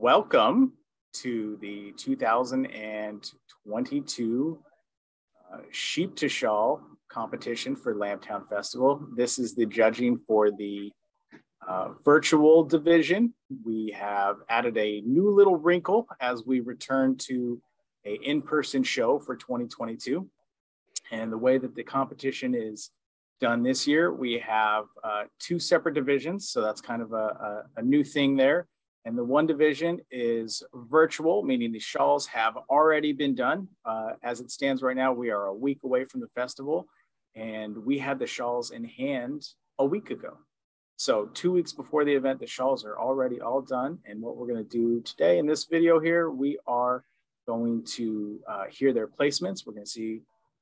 welcome to the 2022 uh, Sheep to Shawl competition for Lambtown Festival. This is the judging for the uh, virtual division. We have added a new little wrinkle as we return to a in-person show for 2022. And the way that the competition is done this year, we have uh, two separate divisions. So that's kind of a, a, a new thing there. And the one division is virtual, meaning the shawls have already been done. Uh, as it stands right now, we are a week away from the festival, and we had the shawls in hand a week ago. So two weeks before the event, the shawls are already all done. And what we're going to do today in this video here, we are going to uh, hear their placements. We're going to see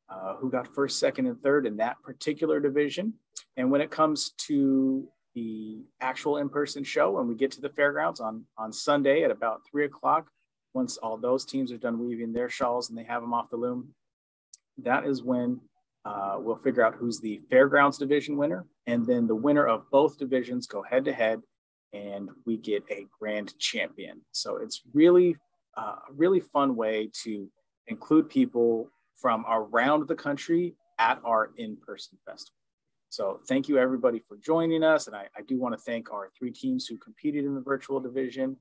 uh, who got first, second, and third in that particular division. And when it comes to the actual in-person show, when we get to the fairgrounds on, on Sunday at about three o'clock, once all those teams are done weaving their shawls and they have them off the loom, that is when uh, we'll figure out who's the fairgrounds division winner. And then the winner of both divisions go head to head and we get a grand champion. So it's really uh, a really fun way to include people from around the country at our in-person festival. So thank you everybody for joining us. And I, I do want to thank our three teams who competed in the virtual division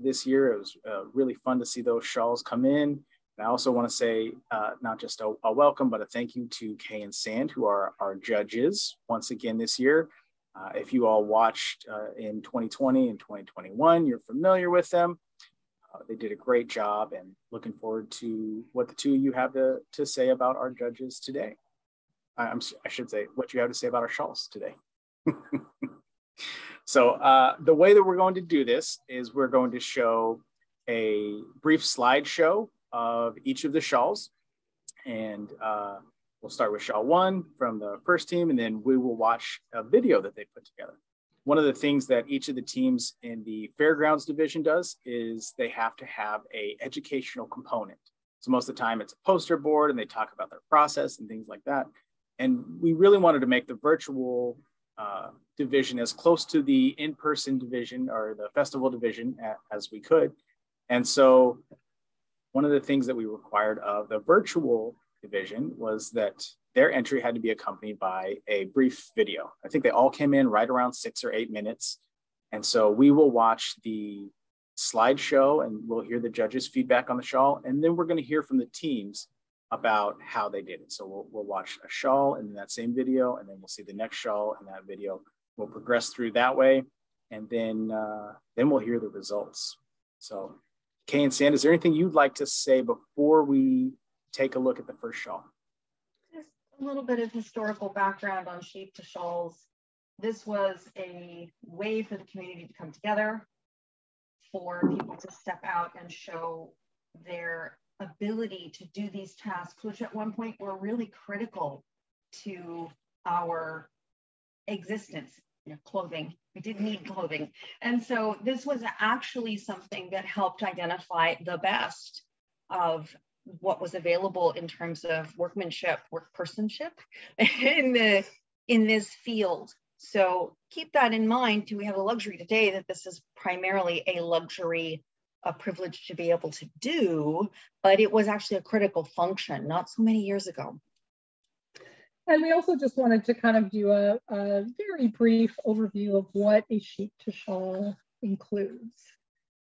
this year. It was uh, really fun to see those shawls come in. And I also want to say uh, not just a, a, welcome, but a thank you to Kaye and Sand, who are our judges once again this year. Uh, if you all watched uh, in 2020 and 2021, you're familiar with them. Uh, they did a great job and looking forward to what the two of you have to, to say about our judges today. I, am I should say what you have to say about our shawls today. so uh, the way that we're going to do this is we're going to show a brief slideshow of each of the shawls. And uh, we'll start with shawl one from the first team, and then we will watch a video that they put together. One of the things that each of the teams in the fairgrounds division does is they have to have a educational component. So most of the time it's a poster board and they talk about their process and things like that. And we really wanted to make the virtual uh, division as close to the in-person division or the festival division as we could. And so one of the things that we required of the virtual division was that their entry had to be accompanied by a brief video. I think they all came in right around six or eight minutes. And so we will watch the slideshow and we'll hear the judges' feedback on the show. And then we're going to hear from the teams about how they did it. So we'll, we'll watch a shawl in that same video, and then we'll see the next shawl in that video. We'll progress through that way, and then uh, then we'll hear the results. So, Kaye and Sand, is there anything you'd like to say before we take a look at the first shawl? Just a little bit of historical background on sheep to shawls. This was a way for the community to come together, for people to step out and show their ability to do these tasks, which at one point were really critical to our existence. You know, clothing. We didn't need clothing. And so this was actually something that helped identify the best of what was available in terms of workmanship, workpersonship in the in this field. So keep that in mind. Do we have a luxury today that this is primarily a luxury a privilege to be able to do, but it was actually a critical function not so many years ago. And we also just wanted to kind of do a, a very brief overview of what a sheep to shawl includes.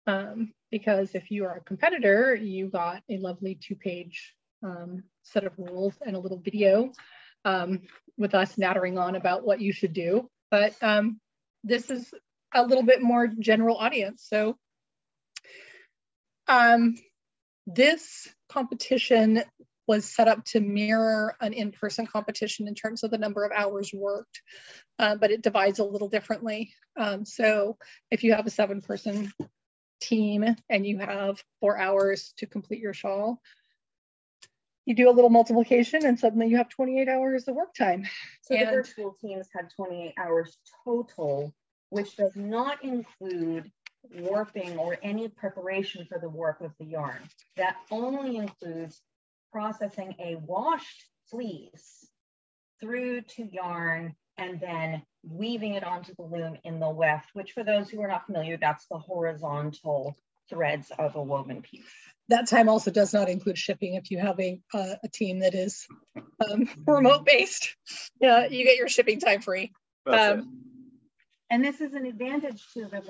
Um, because if you are a competitor, you got a lovely two page um, set of rules and a little video um, with us nattering on about what you should do. But um, this is a little bit more general audience. So um, this competition was set up to mirror an in-person competition in terms of the number of hours worked, uh, but it divides a little differently. Um, so if you have a seven person team and you have four hours to complete your shawl, you do a little multiplication and suddenly you have 28 hours of work time. So and the virtual teams had 28 hours total, which does not include warping or any preparation for the warp of the yarn. That only includes processing a washed fleece through to yarn and then weaving it onto the loom in the weft, which for those who are not familiar, that's the horizontal threads of a woven piece. That time also does not include shipping if you have a, uh, a team that is um, remote based. Yeah, you get your shipping time free. Um, and this is an advantage to the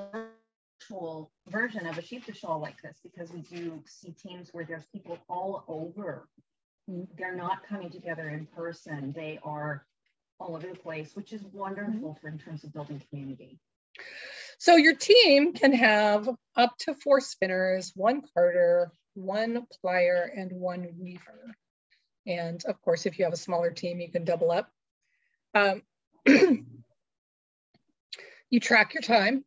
virtual version of a sheep to shawl like this because we do see teams where there's people all over. They're not coming together in person. They are all over the place, which is wonderful for in terms of building community. So your team can have up to four spinners, one carder, one plier, and one weaver. And of course, if you have a smaller team, you can double up. Um, you track your time.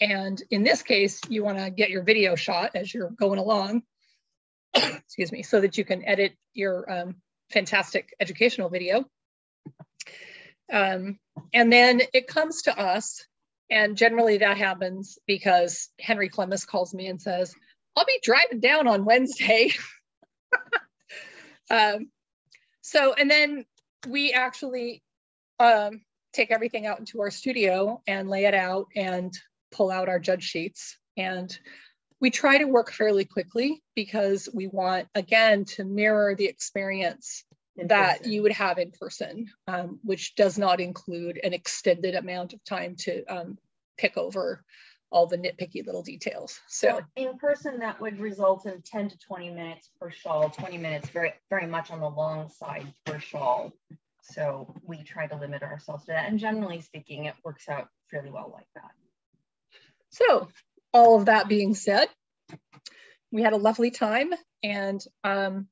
And in this case, you want to get your video shot as you're going along, excuse me, so that you can edit your um, fantastic educational video. Um, and then it comes to us, and generally that happens because Henry Clemes calls me and says, I'll be driving down on Wednesday. um, so, and then we actually um, take everything out into our studio and lay it out and pull out our judge sheets. And we try to work fairly quickly because we want, again, to mirror the experience that you would have in person, um, which does not include an extended amount of time to um, pick over all the nitpicky little details. So, so, in person, that would result in 10 to 20 minutes per shawl, 20 minutes very, very much on the long side per shawl. So we try to limit ourselves to that. And generally speaking, it works out fairly well like that. So all of that being said, we had a lovely time. And um,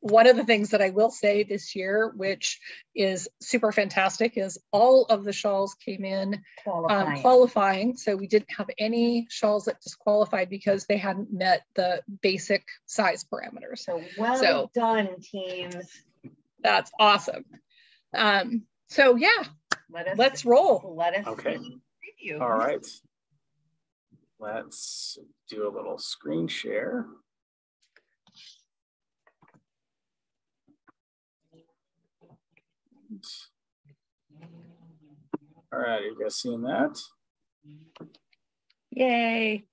one of the things that I will say this year, which is super fantastic, is all of the shawls came in um, qualifying. Um, qualifying. So we didn't have any shawls that disqualified because they hadn't met the basic size parameters. So well so, done, teams. That's awesome. Um, so yeah, Let us, let's roll. Let us okay. Preview. All right. Let's do a little screen share. All right, you guys seeing that? Yay.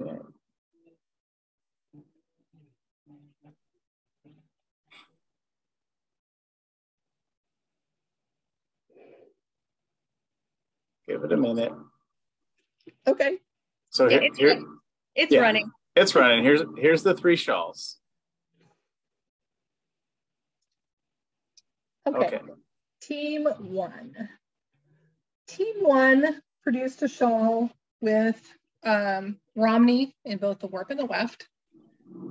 Okay. Give it a minute. Okay. So here, it's, here, it's yeah, running. It's running. Here's here's the three shawls. Okay. okay. Team one. Team one produced a shawl with um, Romney in both the warp and the weft.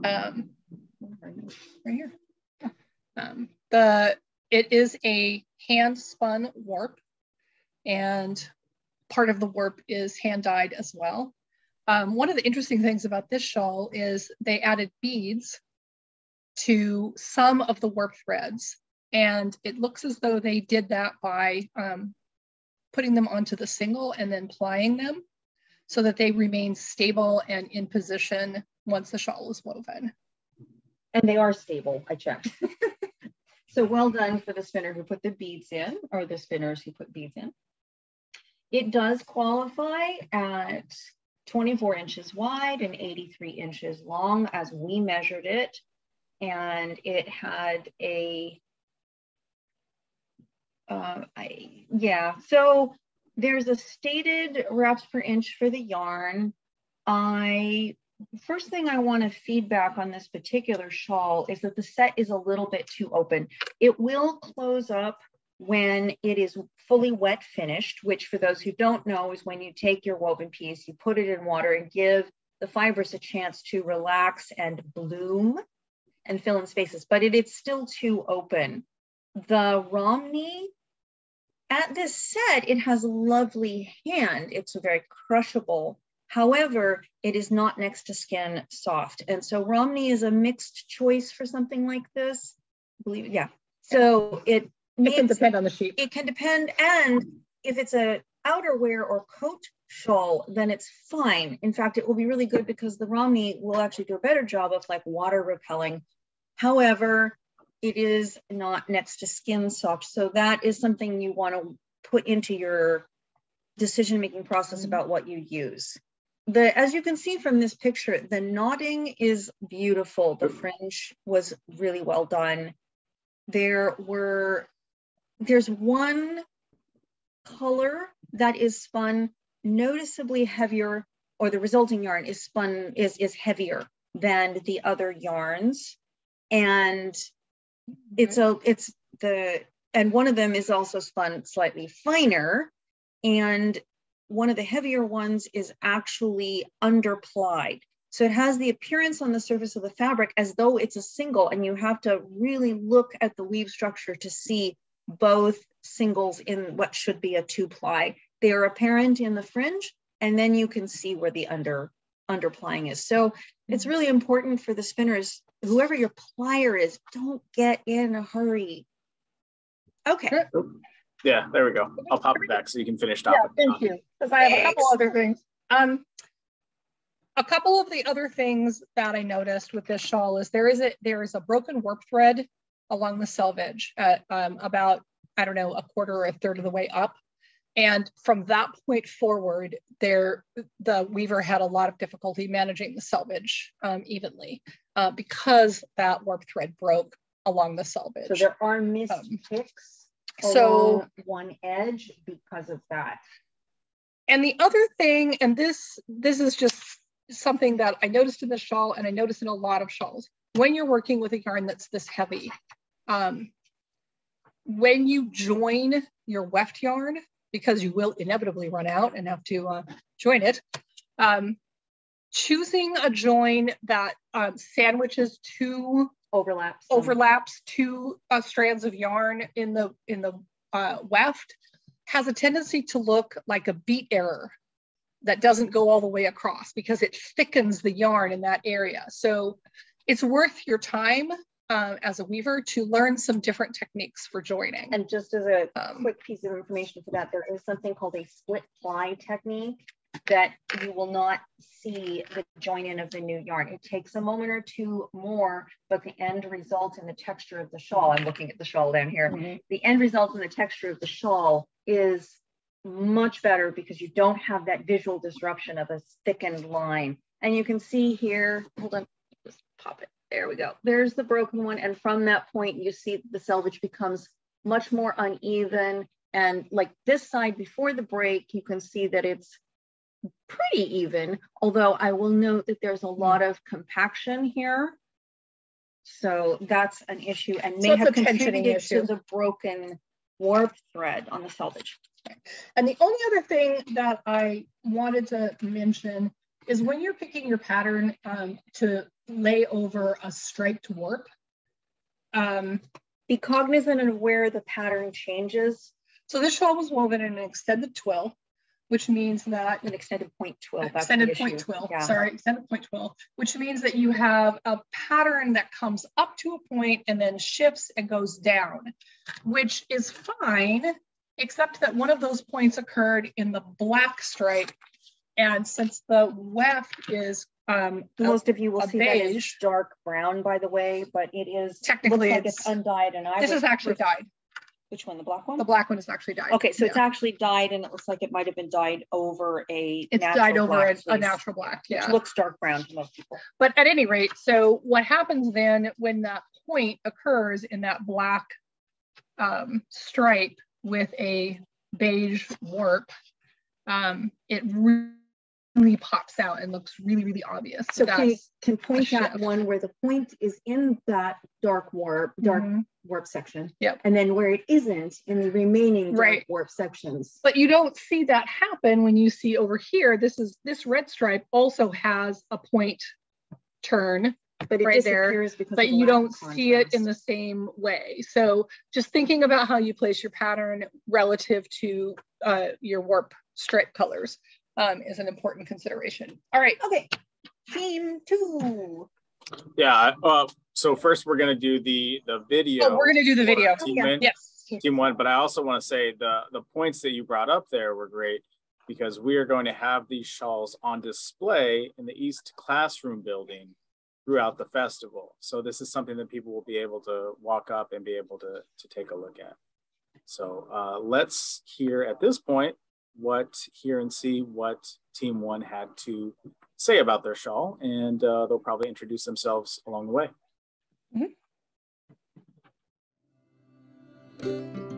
Um, right here. Um, the it is a hand spun warp, and part of the warp is hand dyed as well. Um, one of the interesting things about this shawl is they added beads to some of the warp threads. And it looks as though they did that by um, putting them onto the single and then plying them so that they remain stable and in position once the shawl is woven. And they are stable, I checked. so well done for the spinner who put the beads in, or the spinners who put beads in. It does qualify at 24 inches wide and 83 inches long as we measured it. And it had a, uh, I, yeah, so there's a stated wraps per inch for the yarn. I, first thing I wanna feedback on this particular shawl is that the set is a little bit too open. It will close up when it is fully wet finished, which for those who don't know is when you take your woven piece, you put it in water and give the fibers a chance to relax and bloom and fill in spaces, but it is still too open. The Romney, at this set, it has a lovely hand. It's very crushable. However, it is not next to skin soft. And so Romney is a mixed choice for something like this. I believe, yeah. So it it can depend on the sheep. It can depend. And if it's a outerwear or coat shawl, then it's fine. In fact, it will be really good because the Romney will actually do a better job of like water repelling. However, it is not next to skin soft. So that is something you want to put into your decision making process mm-hmm. about what you use. The as you can see from this picture, the knotting is beautiful. The fringe was really well done. There were there's one color that is spun noticeably heavier or the resulting yarn is spun is is heavier than the other yarns. And it's a it's the and one of them is also spun slightly finer. And one of the heavier ones is actually underplied. So it has the appearance on the surface of the fabric as though it's a single and you have to really look at the weave structure to see both singles in what should be a two ply they are apparent in the fringe and then you can see where the under underplying is so it's really important for the spinners whoever your plier is, don't get in a hurry. Okay. Yeah, there we go. I'll pop it back so you can finish Yeah, thank you. Because I have a couple other things. Um, a couple of the other things that I noticed with this shawl is there is a there is a broken warp thread along the selvage at um, about I don't know a quarter or a third of the way up, and from that point forward, there the weaver had a lot of difficulty managing the selvage um, evenly uh, because that warp thread broke along the selvage. So there are missed um, ticks so one edge because of that. And the other thing, and this this is just something that I noticed in the shawl, and I noticed in a lot of shawls, when you're working with a yarn that's this heavy, um, when you join your weft yarn, because you will inevitably run out and have to uh, join it, um, choosing a join that um, sandwiches two overlaps overlaps two uh, strands of yarn in the in the uh, weft has a tendency to look like a beat error that doesn't go all the way across because it thickens the yarn in that area. So it's worth your time uh, as a weaver to learn some different techniques for joining. And just as a um, quick piece of information for that, there is something called a split ply technique that you will not see the join in of the new yarn. It takes a moment or two more, but the end result in the texture of the shawl, I'm looking at the shawl down here, mm -hmm. the end result in the texture of the shawl is much better because you don't have that visual disruption of a thickened line. And you can see here, hold on, just pop it. There we go. There's the broken one. And from that point, you see the selvage becomes much more uneven. And like this side before the break, you can see that it's pretty even, although I will note that there's a lot of compaction here. So that's an issue and may so have contributed to the broken warp thread on the selvage. And the only other thing that I wanted to mention is when you're picking your pattern um, to lay over a striped warp, um, be cognizant and aware the pattern changes. So this shawl was woven in an extended twill which means that an extended point twill. extended point twill. Yeah. Sorry, extended point twill, which means that you have a pattern that comes up to a point and then shifts and goes down, which is fine, except that one of those points occurred in the black stripe. And since the weft is um, most of you will see beige, that dark brown, by the way, but it is technically like it's, it's, undyed, and I this is actually dyed. Which one, the black one? The black one is actually dyed. Okay, so it's actually dyed and it looks like it might have been dyed over a It's dyed over a, a natural black, yeah. Which looks dark brown to most people. But at any rate, so what happens then when that point occurs in that black um, stripe with a beige warp, um, it really pops out and looks really, really obvious. So can, can point out one where the point is in that dark warp, dark mm-hmm. warp section. Yep. And then where it isn't in the remaining dark right. warp sections. But you don't see that happen when you see over here, this is this red stripe also has a point turn but it right there, but you don't see it in the same way. So just thinking about how you place your pattern relative to uh, your warp stripe colors um, is an important consideration. All right. Okay. team two. Yeah. Uh, so first we're going to do the the video. Oh, we're going to do the video. Team yeah. Yes. Team one. But I also want to say the the points that you brought up there were great because we are going to have these shawls on display in the East Classroom building throughout the festival. So this is something that people will be able to walk up and be able to, to take a look at. So uh, let's hear at this point what hear and see what team one had to say about their shawl and uh, they'll probably introduce themselves along the way. Mm -hmm.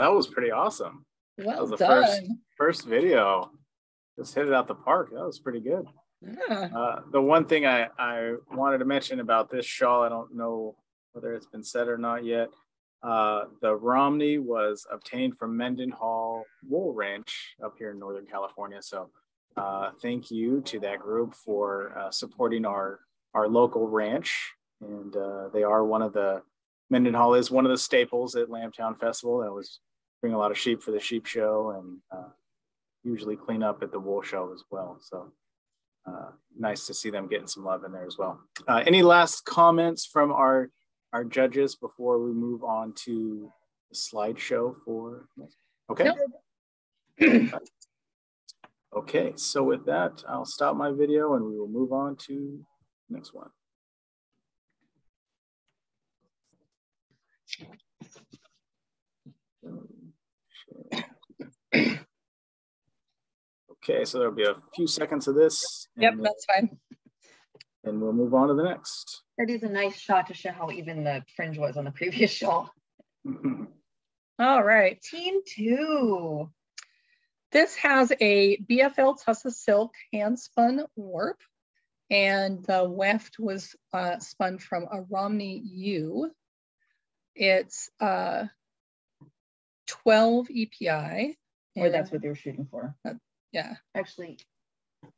That was pretty awesome. Well that was done. the first first video. Just hit it out the park. That was pretty good. Yeah. Uh, the one thing I, I wanted to mention about this shawl, I don't know whether it's been said or not yet. Uh, the Romney was obtained from Mendenhall Wool Ranch up here in Northern California. So uh, thank you to that group for uh, supporting our, our local ranch. And uh, they are one of the, Mendenhall is one of the staples at Lambtown Festival. That was bring a lot of sheep for the sheep show and uh, usually clean up at the wool show as well. So uh, nice to see them getting some love in there as well. Uh, any last comments from our our judges before we move on to the slideshow for? Okay. okay. So with that, I'll stop my video and we will move on to next one. Okay, so there'll be a few seconds of this. Yep, and- that's fine. And we'll move on to the next. That is a nice shot to show how even the fringe was on the previous shawl. All right. Team two. This has a BFL Tussah Silk hand spun warp, and the weft was uh, spun from a Romney ewe. It's uh, 12 EPI. Or and- that's what they were shooting for. yeah, Actually,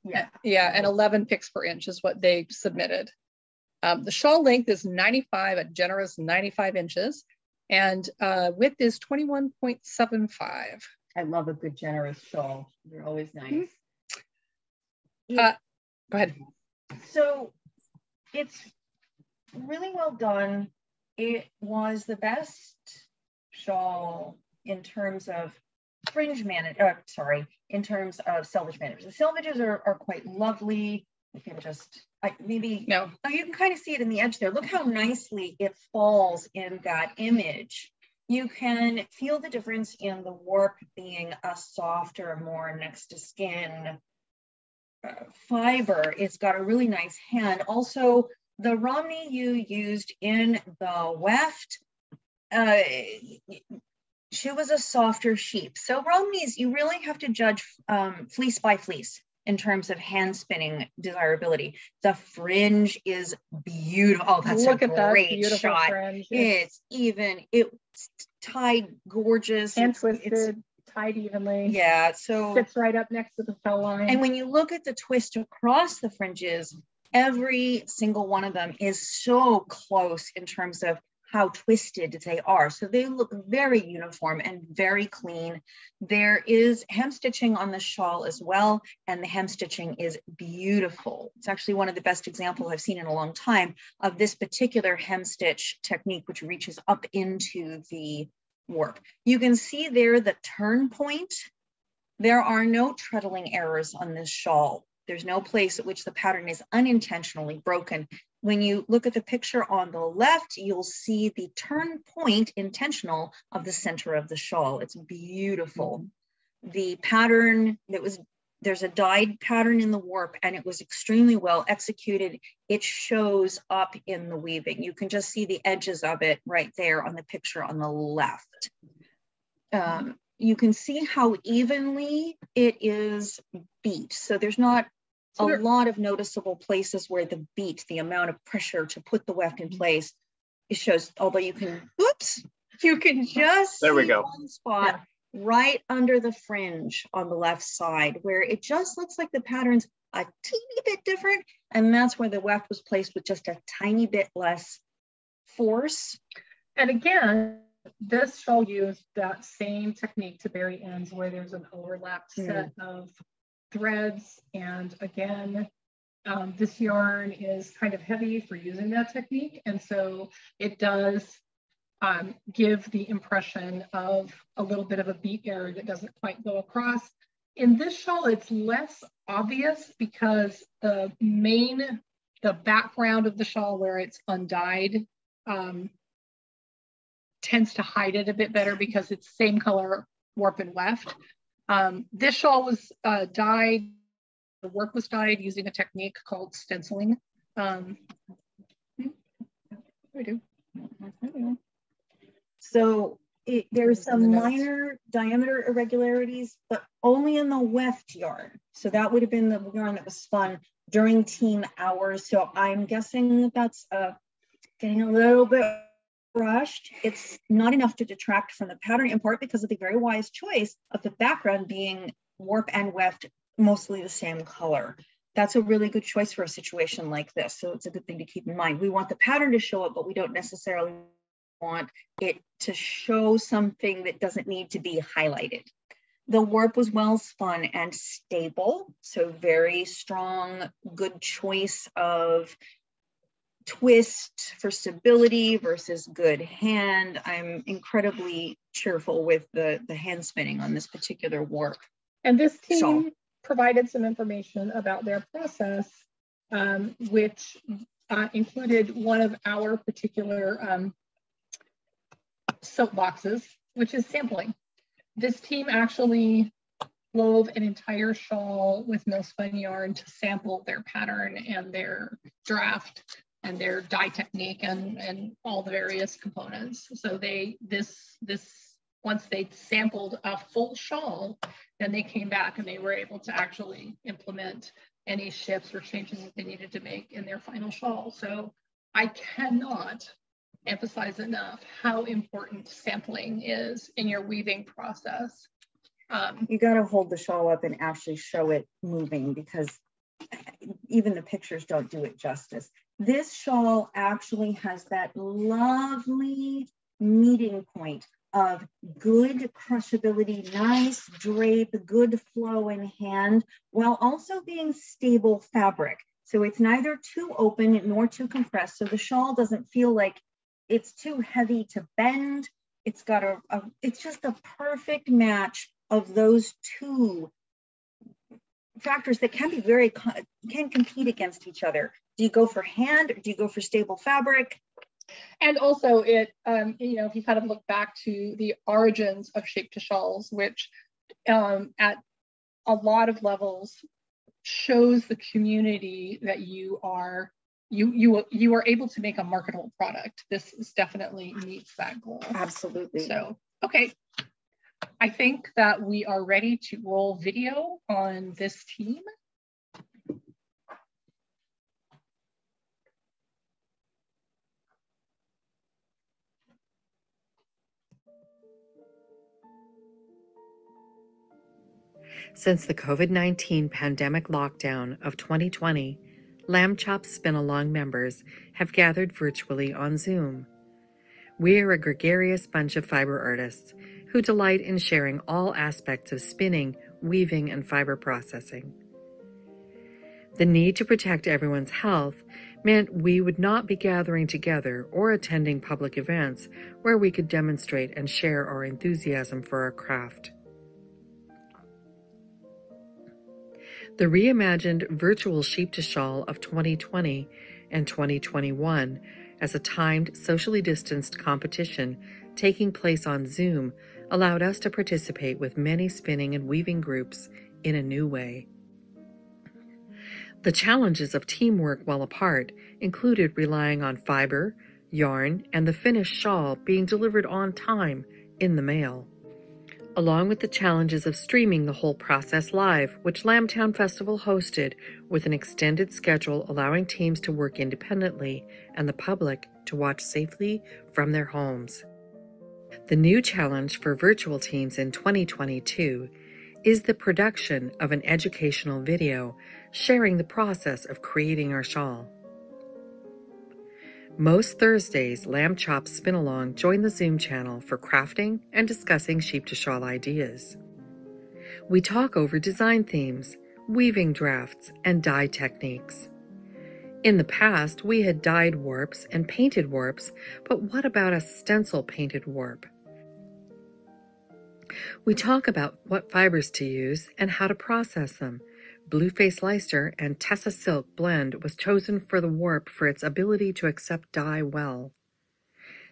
yeah, yeah, and 11 picks per inch is what they submitted. Um, the shawl length is 95, a generous 95 inches, and uh, width is 21.75. I love a good generous shawl. They're always nice. Uh, Go ahead. So it's really well done. It was the best shawl in terms of fringe manage, uh, sorry, in terms of selvage managers. The selvages are, are quite lovely. You can just, I, maybe, No, oh, you can kind of see it in the edge there. Look how nicely it falls in that image. You can feel the difference in the warp being a softer, more next to skin uh, fiber. It's got a really nice hand. Also, the Romney you used in the weft, uh, she was a softer sheep. So Romneys, you really have to judge um, fleece by fleece in terms of hand spinning desirability. The fringe is beautiful. Oh, that's look a at that great beautiful shot. fringe. It's It's even, it tied gorgeous. hand It's- it's- tied evenly. yeah, so. Sits right up next to the fell line. And when you look at the twist across the fringes, every single one of them is so close in terms of how twisted they are. So they look very uniform and very clean. There is hem stitching on the shawl as well, and the hem stitching is beautiful. It's actually one of the best examples I've seen in a long time of this particular hem stitch technique, which reaches up into the warp. You can see there the turn point there are no treadling errors on this shawl. There's no place at which the pattern is unintentionally broken. When you look at the picture on the left, you'll see the turn point intentional of the center of the shawl. It's beautiful. The pattern that was, there's a dyed pattern in the warp and it was extremely well executed. It shows up in the weaving. You can just see the edges of it right there on the picture on the left. Um, you can see how evenly it is beat. So there's not a lot of noticeable places where the beat, the amount of pressure to put the weft in Mm-hmm. place, it shows, although you can, whoops, you can just There we go. one spot right under the fringe on the left side where it just looks like the pattern's a teeny bit different. And that's where the weft was placed with just a tiny bit less force. And again, this shall use that same technique to bury ends where there's an overlapped Mm. set of threads. And again, um, this yarn is kind of heavy for using that technique. And so it does um, give the impression of a little bit of a beat error that doesn't quite go across. In this shawl, it's less obvious because the main, the background of the shawl where it's undyed um, tends to hide it a bit better because it's same color warp and weft. Um, this shawl was uh, dyed, the work was dyed using a technique called stenciling. Um, we do. So it, there's some minor diameter irregularities, but only in the weft yarn. So that would have been the yarn that was spun during team hours. So I'm guessing that that's uh, getting a little bit rushed. It's not enough to detract from the pattern in part because of the very wise choice of the background being warp and weft mostly the same color. That's a really good choice for a situation like this. So it's a good thing to keep in mind. We want the pattern to show up, but we don't necessarily want it to show something that doesn't need to be highlighted. The warp was well spun and stable, so very strong, good choice of twist for stability versus good hand. I'm incredibly cheerful with the, the hand spinning on this particular warp. And this team Shawl. provided some information about their process, um, which uh, included one of our particular um, soapboxes, which is sampling. This team actually wove an entire shawl with no spun yarn to sample their pattern and their draft and their dye technique and, and all the various components. So they, this, this, once they sampled a full shawl, then they came back and they were able to actually implement any shifts or changes that they needed to make in their final shawl. So I cannot emphasize enough how important sampling is in your weaving process. Um, You got to hold the shawl up and actually show it moving because even the pictures don't do it justice. This shawl actually has that lovely meeting point of good crushability, nice drape, good flow in hand, while also being stable fabric. So it's neither too open nor too compressed. So the shawl doesn't feel like it's too heavy to bend. It's got a, a it's just a perfect match of those two factors that can be very can compete against each other. Do you go for hand or do you go for stable fabric? And also it, um, you know, if you kind of look back to the origins of sheep to shawls, which um, at a lot of levels shows the community that you are, you, you, you are able to make a marketable product. This is definitely meets that goal. Absolutely. So, okay. I think that we are ready to roll video on this team. Since the COVID 19 pandemic lockdown of 2020, Lamb Chop Spin Along members have gathered virtually on Zoom. We are a gregarious bunch of fiber artists who delight in sharing all aspects of spinning, weaving, and fiber processing. The need to protect everyone's health meant we would not be gathering together or attending public events where we could demonstrate and share our enthusiasm for our craft. The reimagined virtual sheep to shawl of 2020 and 2021 as a timed, socially distanced competition taking place on Zoom allowed us to participate with many spinning and weaving groups in a new way. The challenges of teamwork while apart included relying on fiber, yarn, and the finished shawl being delivered on time in the mail. Along with the challenges of streaming the whole process live, which Lambtown Festival hosted with an extended schedule allowing teams to work independently and the public to watch safely from their homes. The new challenge for virtual teams in 2022 is the production of an educational video sharing the process of creating our shawl. Most Thursdays, Lamb Chops Spin Along join the Zoom channel for crafting and discussing sheep to shawl ideas. We talk over design themes, weaving drafts, and dye techniques. In the past, we had dyed warps and painted warps, but what about a stencil painted warp? We talk about what fibers to use and how to process them. Blueface Leicester and Tussah Silk blend was chosen for the warp for its ability to accept dye well.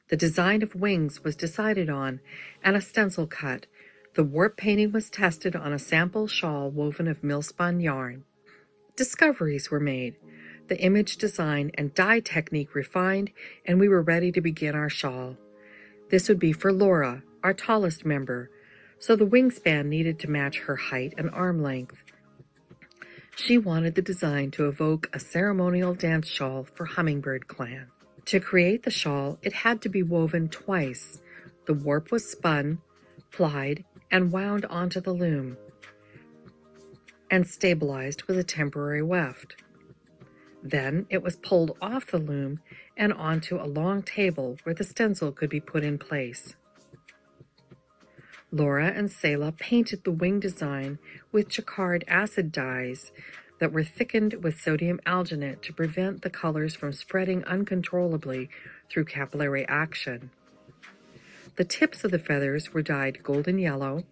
The design of wings was decided on and a stencil cut. The warp painting was tested on a sample shawl woven of millspun yarn. Discoveries were made, the image design and dye technique refined, and we were ready to begin our shawl. This would be for Laura, our tallest member, so the wingspan needed to match her height and arm length. She wanted the design to evoke a ceremonial dance shawl for Hummingbird Clan. To create the shawl, it had to be woven twice. The warp was spun, plied, and wound onto the loom, and stabilized with a temporary weft. Then it was pulled off the loom and onto a long table where the stencil could be put in place. Laura and Selah painted the wing design with Jacquard acid dyes that were thickened with sodium alginate to prevent the colors from spreading uncontrollably through capillary action. The tips of the feathers were dyed golden yellow,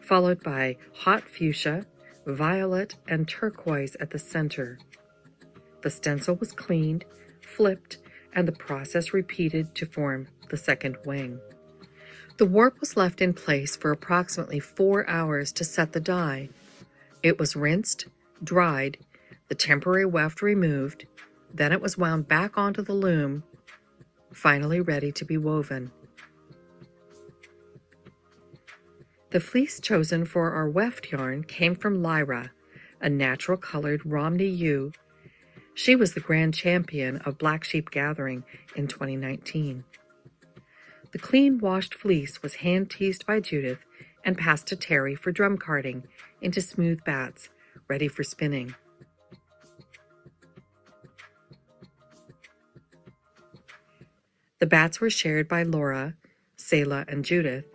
followed by hot fuchsia, violet, and turquoise at the center. The stencil was cleaned, flipped, and the process repeated to form the second wing. The warp was left in place for approximately four hours to set the dye. It was rinsed, dried, the temporary weft removed, then it was wound back onto the loom, finally ready to be woven. The fleece chosen for our weft yarn came from Lyra, a natural colored Romney ewe. She was the grand champion of Black Sheep Gathering in 2019. The clean washed fleece was hand teased by Judith and passed to Terry for drum carding into smooth bats, ready for spinning. The bats were shared by Laura, Selah, and Judith.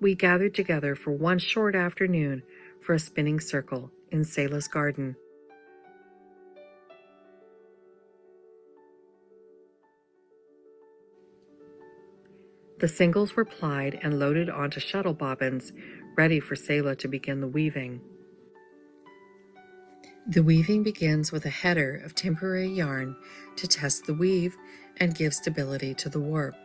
We gathered together for one short afternoon for a spinning circle in Selah's garden. The singles were plied and loaded onto shuttle bobbins, ready for Selah to begin the weaving. The weaving begins with a header of temporary yarn to test the weave and give stability to the warp.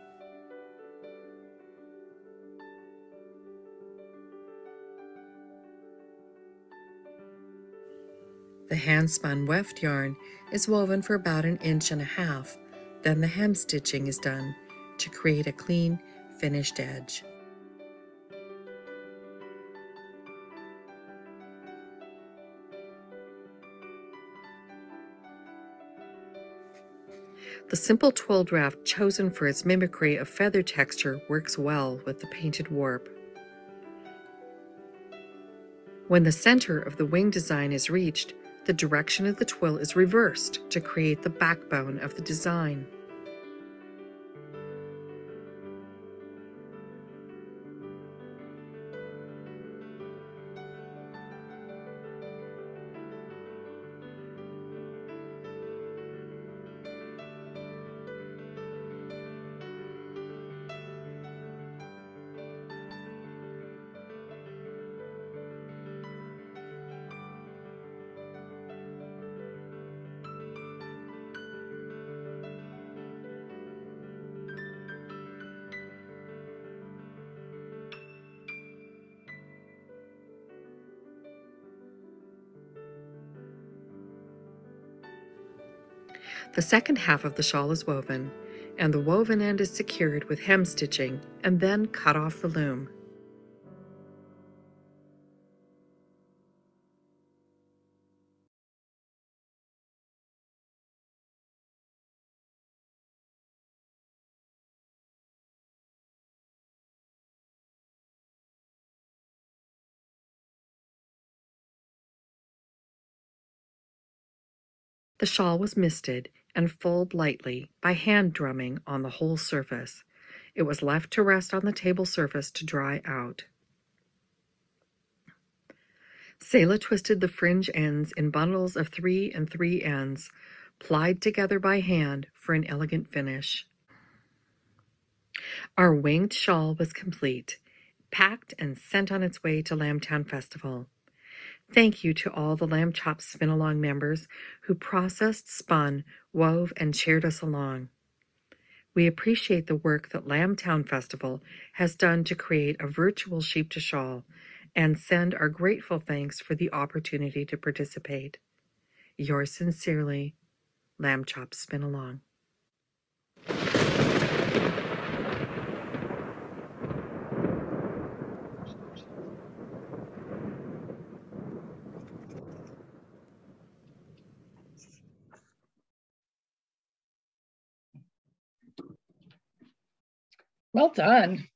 The hand-spun weft yarn is woven for about an inch and a half. Then the hem stitching is done to create a clean finished edge. The simple twill draft chosen for its mimicry of feather texture works well with the painted warp. When the center of the wing design is reached, the direction of the twill is reversed to create the backbone of the design. The second half of the shawl is woven, and the woven end is secured with hem stitching and then cut off the loom. The shawl was misted and fulled lightly by hand drumming on the whole surface. It was left to rest on the table surface to dry out. Selah twisted the fringe ends in bundles of three and three ends, plied together by hand for an elegant finish. Our winged shawl was complete, packed and sent on its way to Lambtown Festival. Thank you to all the Lamb Chop Spin Along members who processed, spun, wove, and cheered us along. We appreciate the work that Lambtown Festival has done to create a virtual sheep to shawl and send our grateful thanks for the opportunity to participate. Yours sincerely, Lamb Chop Spin Along. Well done.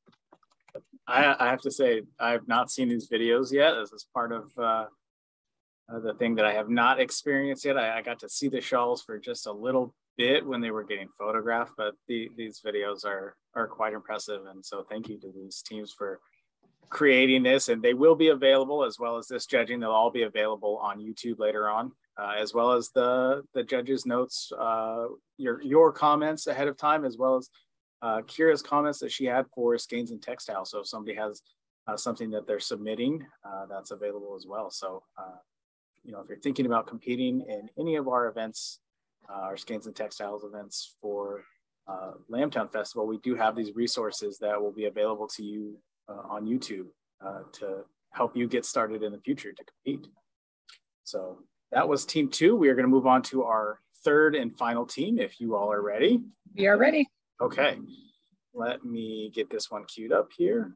I, I have to say, I've not seen these videos yet. This is part of uh, uh, the thing that I have not experienced yet. I, I, got to see the shawls for just a little bit when they were getting photographed, but the, these videos are are quite impressive. And so, thank you to these teams for creating this. And they will be available as well as this judging. They'll all be available on YouTube later on, uh, as well as the the judges' notes, uh, your your comments ahead of time, as well as uh, Kira's comments that she had for Skeins and Textile. So if somebody has uh, something that they're submitting, uh, that's available as well. So, uh, you know, if you're thinking about competing in any of our events, uh, our Skeins and Textiles events for uh, Lambtown Festival, we do have these resources that will be available to you on YouTube to help you get started in the future to compete. So that was team two. We are going to move on to our third and final team if you all are ready. We are ready. Okay, let me get this one queued up here.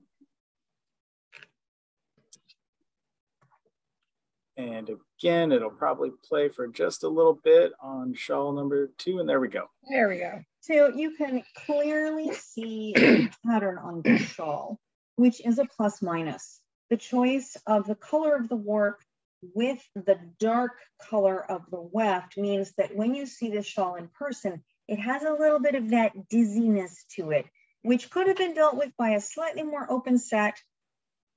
And again, it'll probably play for just a little bit on shawl number two, and there we go. There we go. So you can clearly see the pattern on the shawl, which is a plus minus. The choice of the color of the warp with the dark color of the weft means that when you see the shawl in person, it has a little bit of that dizziness to it, which could have been dealt with by a slightly more open set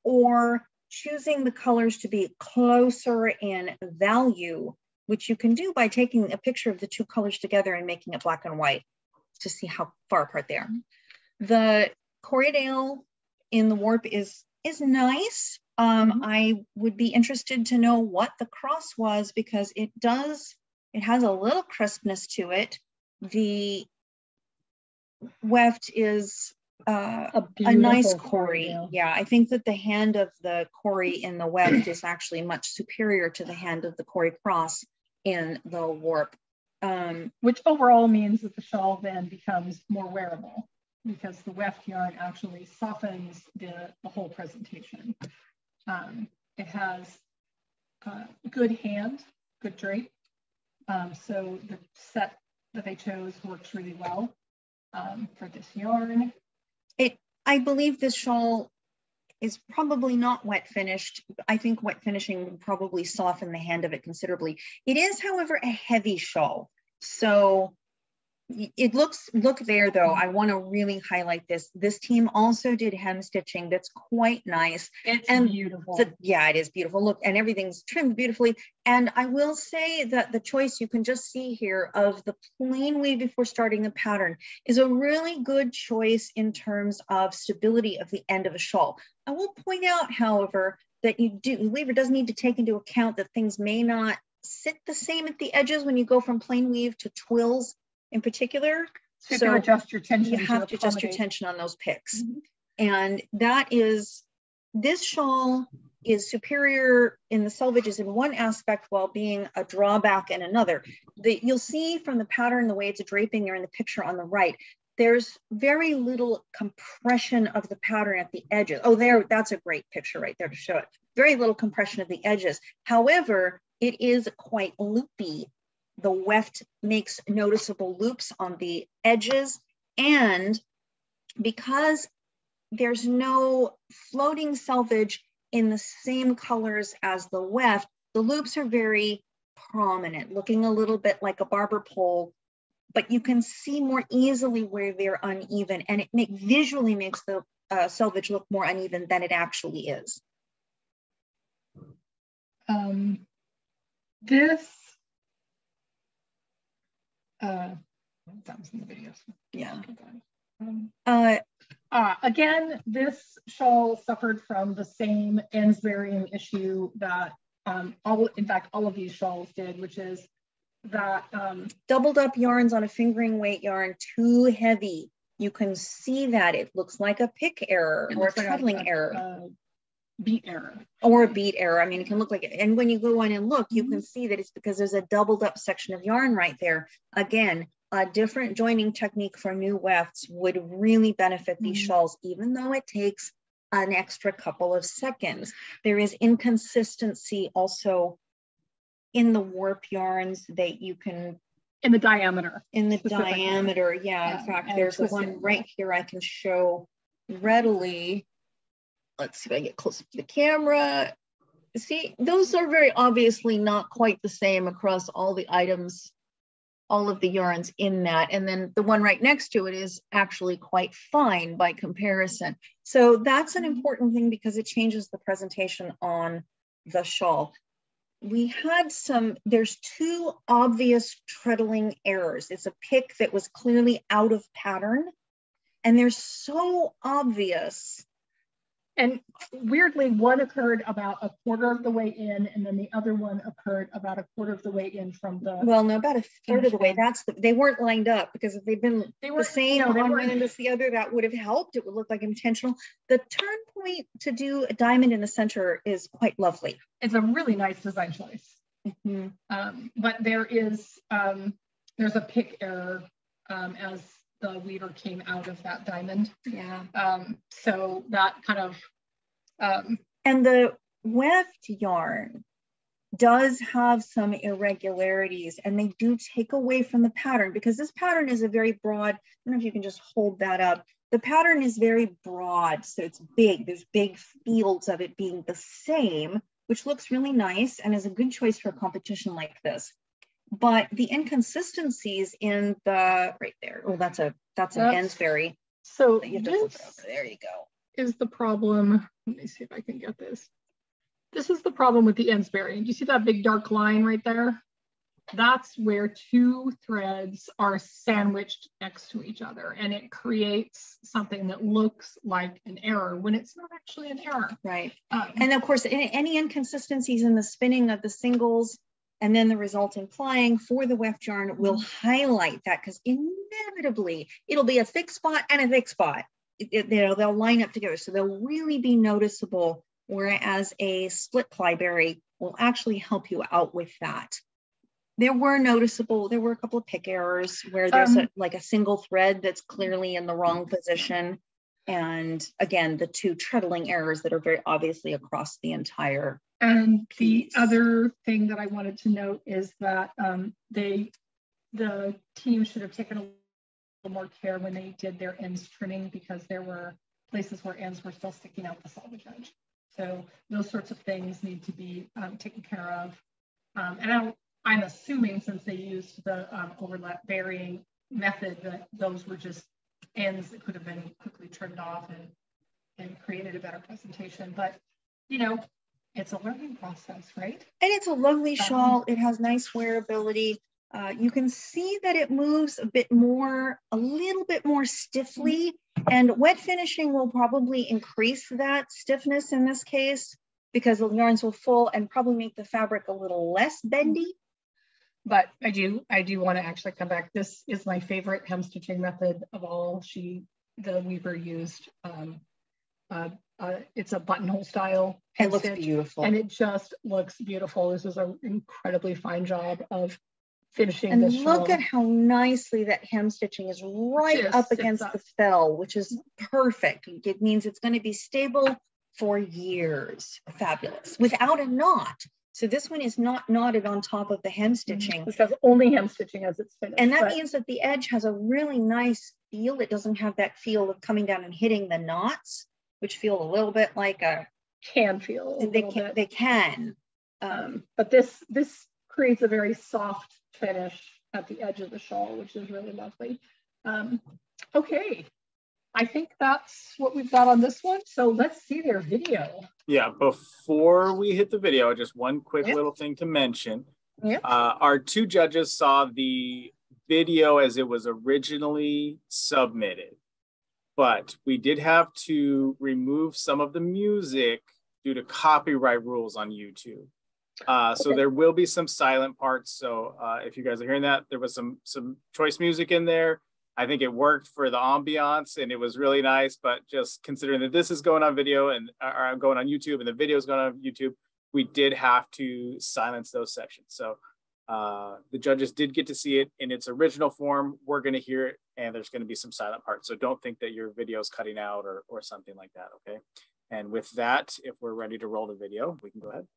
or choosing the colors to be closer in value, which you can do by taking a picture of the two colors together and making it black and white to see how far apart they are. The Corriedale in the warp is, is nice. Um, mm-hmm. I would be interested to know what the cross was because it does, it has a little crispness to it the weft is uh, a, a, nice Corrie. Yeah. yeah, I think that the hand of the Corrie in the weft is actually much superior to the hand of the Corrie cross in the warp. Um, Which overall means that the shawl then becomes more wearable because the weft yarn actually softens the, the whole presentation. Um, it has uh, good hand, good drape. Um, so the set that they chose works really well um, for this yarn. It, I believe this shawl is probably not wet finished. I think wet finishing would probably soften the hand of it considerably. It is, however, a heavy shawl. So it looks look there though. I want to really highlight this. This team also did hem stitching that's quite nice. It's and beautiful. the, yeah it is beautiful. Look and everything's trimmed beautifully. And i will say that the choice you can just see here of the plain weave before starting the pattern is a really good choice in terms of stability of the end of a shawl. I will point out however that you do the weaver does need to take into account that things may not sit the same at the edges when you go from plain weave to twills in particular. So, so adjust your tension. You have to, to adjust your tension on those picks. Mm-hmm. And that is, this shawl is superior in the selvages in one aspect while being a drawback in another. The, you'll see from the pattern, the way it's draping there in the picture on the right, there's very little compression of the pattern at the edges. Oh, there, that's a great picture right there to show it. Very little compression of the edges. However, it is quite loopy the weft makes noticeable loops on the edges. And because there's no floating selvage in the same colors as the weft, the loops are very prominent, looking a little bit like a barber pole, but you can see more easily where they're uneven and it make, visually makes the uh, selvage look more uneven than it actually is. Um, this, uh, that was in the videos. Yeah. Um, Uh, Uh, again, this shawl suffered from the same ends varying issue that um, all, in fact, all of these shawls did, which is that um, doubled up yarns on a fingering weight yarn too heavy. You can see that it looks like a pick error or a like a- error beat error. or a beat error. I mean, it can look like it. And when you go in and look, you Mm-hmm. can see that it's because there's a doubled up section of yarn right there. Again, a different joining technique for new wefts would really benefit these Mhm. shawls, even though it takes an extra couple of seconds. There is inconsistency also in the warp yarns that you can In the diameter. in the diameter. Yeah, Yeah, in fact, there's one right here I can show readily. Let's see if I get closer to the camera. See, those are very obviously not quite the same across all the items, all of the yarns in that. And then the one right next to it is actually quite fine by comparison. So that's an important thing because it changes the presentation on the shawl we had some, there's two obvious treadling errors. It's a pick that was clearly out of pattern. And they're so obvious. And weirdly, one occurred about a quarter of the way in, and then the other one occurred about a quarter of the way in from the. Well, no, about a third of the way. That's the, they weren't lined up because if they'd been they the same no, one end as the other, that would have helped. It would look like intentional. The turn point to do a diamond in the center is quite lovely. It's a really nice design choice. Mhm. Um, but there is, um, there's a pick error um, as the weaver came out of that diamond. Yeah. Um, so that kind of, um, And the weft yarn does have some irregularities and they do take away from the pattern because this pattern is a very broad, I don't know if you can just hold that up. The pattern is very broad, so it's big. There's big fields of it being the same, which looks really nice and is a good choice for a competition like this. But the inconsistencies in the, right there, oh, that's a, that's an That's- Ensbury. so You have to this over. There you go. is the problem. Let me see if I can get this. This is the problem with the Ensbury. Do you see that big dark line right there? That's where two threads are sandwiched next to each other and it creates something that looks like an error when it's not actually an error. Right. Um, And of course, any, any inconsistencies in the spinning of the singles and then the resulting plying for the weft yarn will highlight that because inevitably it'll be a thick spot and a thick spot. It- it- you know, they'll line up together. So they'll really be noticeable. Whereas a split ply berry will actually help you out with that. There were noticeable, there were a couple of pick errors where there's a, Um, like a single thread that's clearly in the wrong position. And again, the two treadling errors that are very obviously across the entire. And the other thing that I wanted to note is that um, they, the team should have taken a little more care when they did their ends trimming because there were places where ends were still sticking out the selvage edge. So those sorts of things need to be um, taken care of. Um, and I, I'm assuming since they used the um, overlap varying method that those were just ends that could have been quickly trimmed off and, and created a better presentation. But, you know, it's a learning process, right? And it's a lovely Um, shawl. It has nice wearability. Uh, you can see that it moves a bit more, a little bit more stiffly. And wet finishing will probably increase that stiffness in this case because the yarns will full and probably make the fabric a little less bendy. But I do, I do want to actually come back. This is my favorite hem stitching method of all. She, the weaver used, um, uh, uh, it's a buttonhole style. It looks stitch, beautiful. And it just looks beautiful. This is an incredibly fine job of finishing And this look at how nicely that hem stitching is right Just up against up. the fell, which is perfect. It means it's going to be stable for years. Fabulous. Without a knot. So this one is not knotted on top of the hem stitching. This has only hem stitching as it's finished. And that Mm-hmm. but- means that the edge has a really nice feel. It doesn't have that feel of coming down and hitting the knots, which feel a little bit like a, can feel a they can, bit. they can. Um, Um, but this this creates a very soft finish at the edge of the shawl, which is really lovely. Um, okay, I think that's what we've got on this one. So let's see their video. Yeah, before we hit the video, just one quick Yep. little thing to mention. Yep. Uh, our two judges saw the video as it was originally submitted, but we did have to remove some of the music due to copyright rules on YouTube. Uh, so Okay. there will be some silent parts. So uh, if you guys are hearing that, there was some some choice music in there. I think it worked for the ambiance and it was really nice. But just considering that this is going on video and or going on YouTube and the video is going on YouTube, we did have to silence those sections. So uh, the judges did get to see it in its original form. We're going to hear it, and there's going to be some silent parts. So don't think that your video is cutting out or or something like that. Okay. And with that, if we're ready to roll the video, we can go ahead.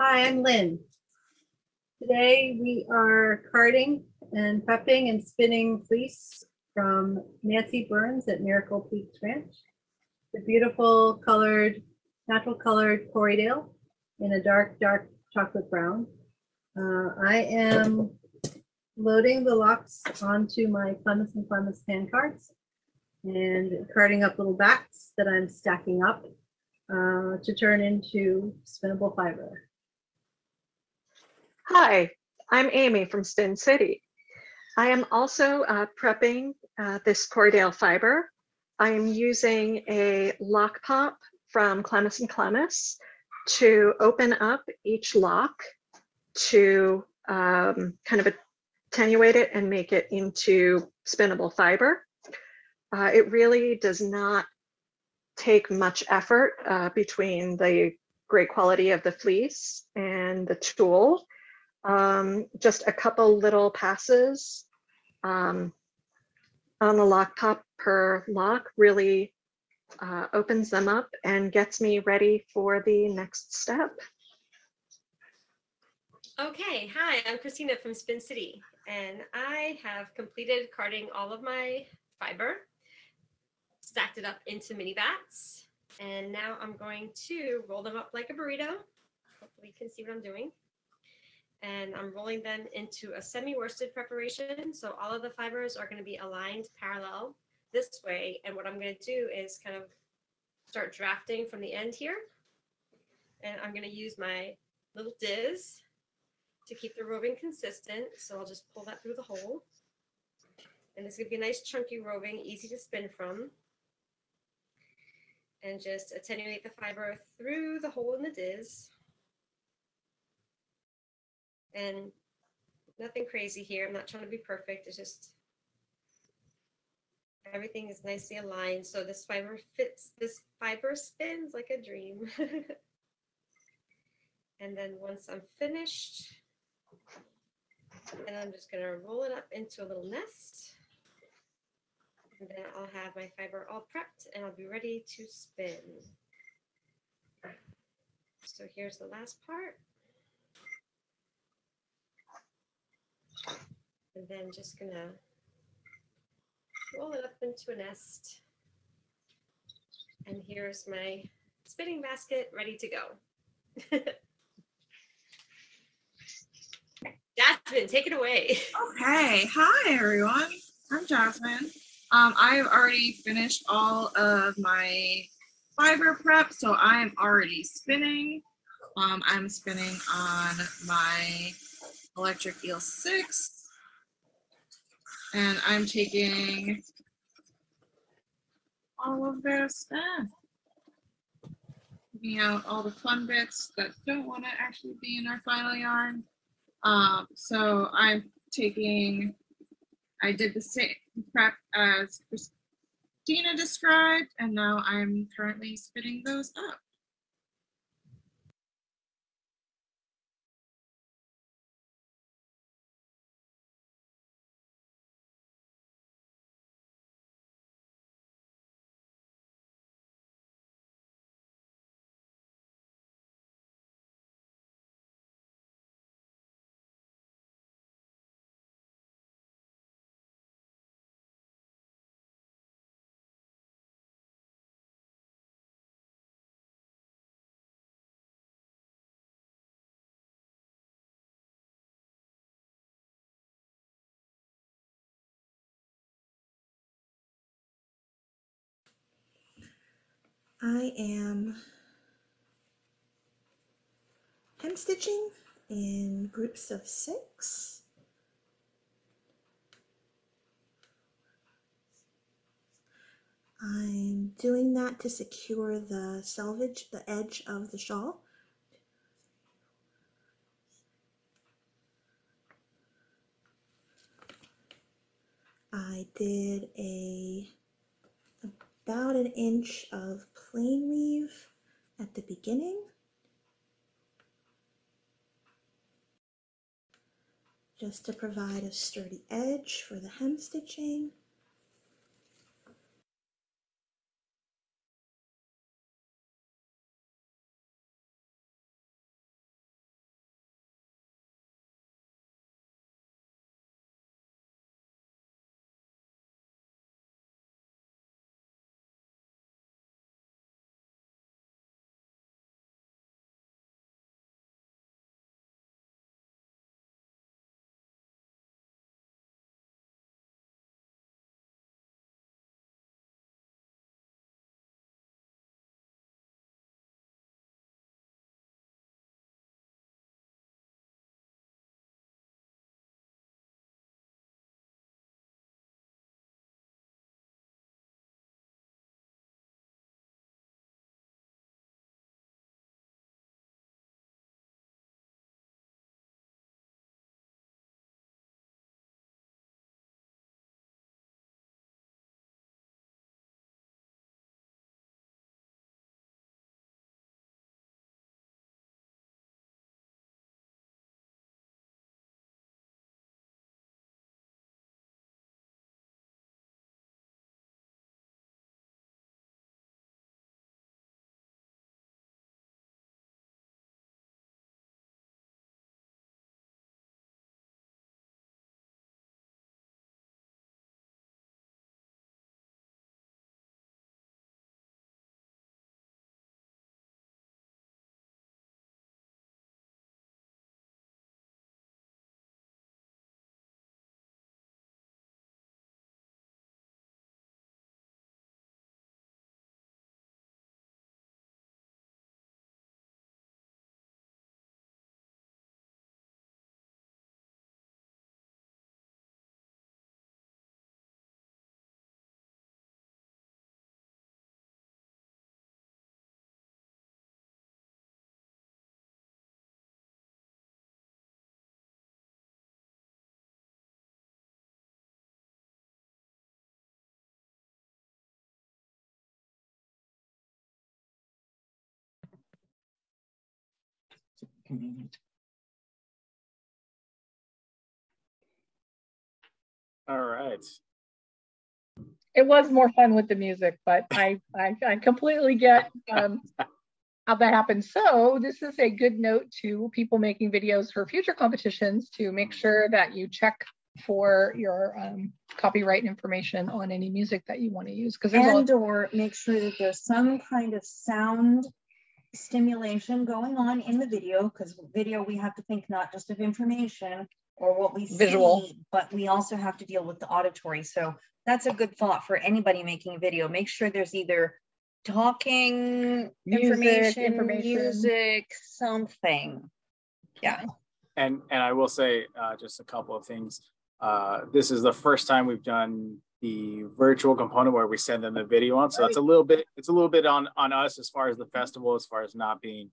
Hi, I'm Lynn. Today we are carding and prepping and spinning fleece from Nancy Burns at Miracle Peaks Ranch. The beautiful colored, natural colored Corriedale in a dark, dark chocolate brown. Uh, I am loading the locks onto my Clemes and Clemes hand cards and carding up little bats that I'm stacking up uh, to turn into spinnable fiber. Hi, I'm Amy from Spin City. I am also uh, prepping uh, this Corriedale fiber. I am using a lock pop from Clemes and Clemes to open up each lock to um, kind of attenuate it and make it into spinnable fiber. Uh, it really does not take much effort uh, between the great quality of the fleece and the tool um, just a couple little passes um, on the lock top per lock really uh, opens them up and gets me ready for the next step. Okay, hi, I'm Christina from Spin City, and I have completed carding all of my fiber, stacked it up into mini bats, and now I'm going to roll them up like a burrito. Hopefully you can see what I'm doing. And I'm rolling them into a semi-worsted preparation, so all of the fibers are going to be aligned parallel this way, and what I'm going to do is kind of start drafting from the end here, and I'm going to use my little diz to keep the roving consistent. So I'll just pull that through the hole. And this is gonna be a nice chunky roving, easy to spin from. And just attenuate the fiber through the hole in the diz. And nothing crazy here. I'm not trying to be perfect. It's just everything is nicely aligned. So this fiber fits, this fiber spins like a dream. and then once I'm finished, and I'm just gonna roll it up into a little nest. And then I'll have my fiber all prepped and I'll be ready to spin. So here's the last part. And then just gonna roll it up into a nest. And here's my spinning basket ready to go. Jasmine, take it away. Okay. Hi, everyone. I'm Jasmine. Um, I've already finished all of my fiber prep, so I'm already spinning. Um, I'm spinning on my electric eel 6. And I'm taking all of this. Ah, taking out all the fun bits that don't want to actually be in our final yarn. Um, so I'm taking, I did the same prep as Christina described, and now I'm currently spinning those up. I am hem stitching in groups of six. I'm doing that to secure the selvage, the edge of the shawl. I did a about an inch of plain weave at the beginning. Just to provide a sturdy edge for the hem stitching. Convenient. All right. It was more fun with the music, but I I, I completely get um, how that happens. So this is a good note to people making videos for future competitions to make sure that you check for your um, copyright information on any music that you want to use because and or make sure that there's some kind of sound stimulation going on in the video because video we have to think not just of information or what we Visual. see, but we also have to deal with the auditory. So that's a good thought for anybody making a video. Make sure there's either talking Music, information, information. music, something. Yeah. And and I will say uh, just a couple of things. Uh, this is the first time we've done the virtual component where we send them the video on. So it's a little bit it's a little bit on on us as far as the festival, as far as not being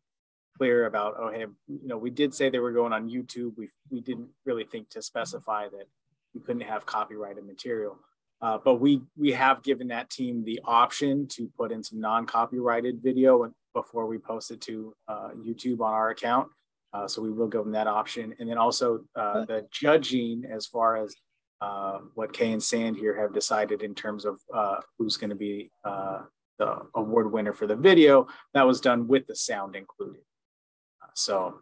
clear about oh hey you know we did say they were going on YouTube. We we didn't really think to specify that we couldn't have copyrighted material. Uh, but we we have given that team the option to put in some non-copyrighted video before we post it to uh, YouTube on our account. Uh, so we will give them that option. And then also uh, the judging as far as uh, what Kaye and Sand here have decided in terms of uh, who's going to be uh, the award winner for the video, that was done with the sound included. So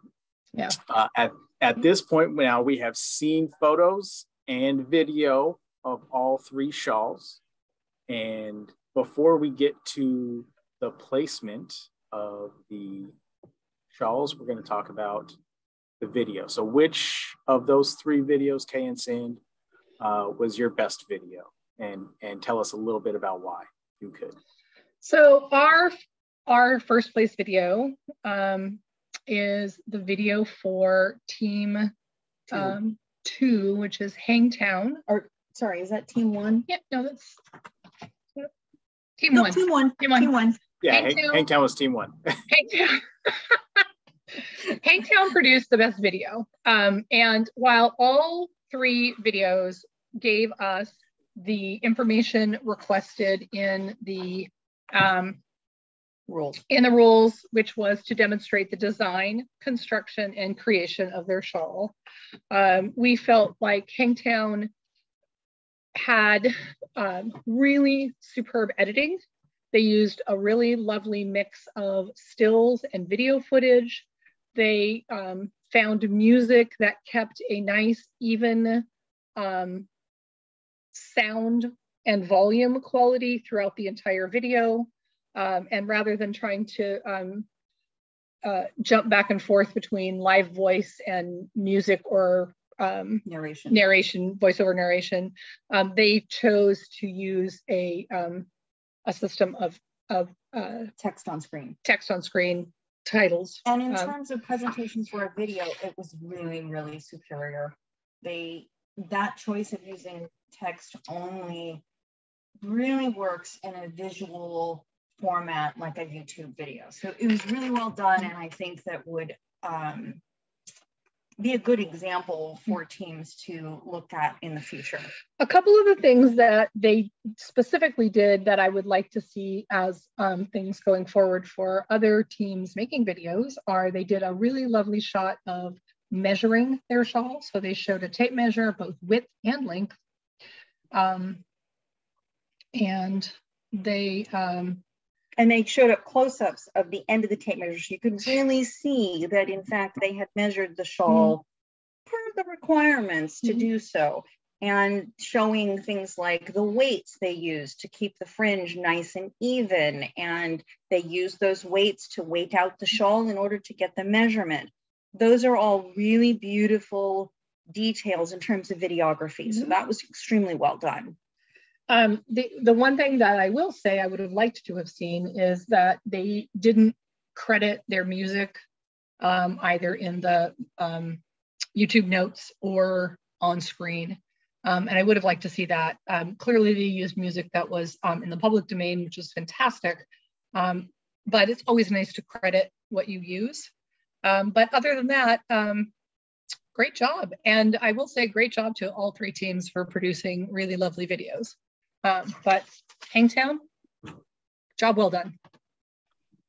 Yeah. uh, at, at this point now, we have seen photos and video of all three shawls. And before we get to the placement of the shawls, we're going to talk about the video. So, which of those three videos, Kaye and Sand, uh, was your best video? And and tell us a little bit about why, you could. So our our first place video um, is the video for team Two. um, two, which is Hangtown. Or sorry, is that team one? Yeah, no, that's team No, one. team one. Team one. Team one. Yeah, Hangtown. Hang, Hangtown was team one. Hangtown. Hangtown produced the best video. Um, and while all three videos gave us the information requested in the um, Rules. in the rules, which was to demonstrate the design, construction, and creation of their shawl. Um, we felt like Hangtown had um, really superb editing. They used a really lovely mix of stills and video footage. They um, found music that kept a nice, even um, sound and volume quality throughout the entire video. Um, and rather than trying to um, uh, jump back and forth between live voice and music or um, Narration. narration, voiceover narration, um, they chose to use a um, a system of of uh, Text on screen. text on screen titles. And in Um, terms of presentations for a video, it was really, really superior. They, that choice of using text only really works in a visual format like a YouTube video. So it was really well done. And I think that would um, be a good example for teams to look at in the future. A couple of the things that they specifically did that I would like to see as um, things going forward for other teams making videos are they did a really lovely shot of measuring their shawl. So they showed a tape measure, both width and length. Um, and they, um, And they showed up close-ups of the end of the tape measures. You could really see that in fact they had measured the shawl per the requirements to Mhm. do so. And showing things like the weights they used to keep the fringe nice and even. And they used those weights to weight out the shawl in order to get the measurement. Those are all really beautiful details in terms of videography. So Mhm. that was extremely well done. Um, the, the one thing that I will say I would have liked to have seen is that they didn't credit their music um, either in the um, YouTube notes or on screen. Um, and I would have liked to see that. Um, clearly, they used music that was um, in the public domain, which is fantastic. Um, but it's always nice to credit what you use. Um, but other than that, um, great job. And I will say great job to all three teams for producing really lovely videos. Um, but Hangtown, job well done.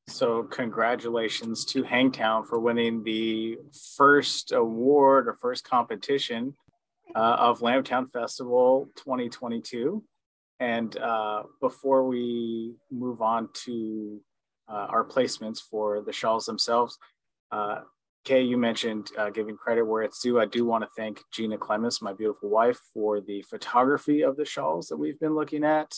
So congratulations to Hangtown for winning the first award or first competition uh, of Lambtown Festival 2022. And uh, before we move on to uh, our placements for the shawls themselves, uh, Kaye, you mentioned uh, giving credit where it's due. I do want to thank Gina Clemes, my beautiful wife, for the photography of the shawls that we've been looking at.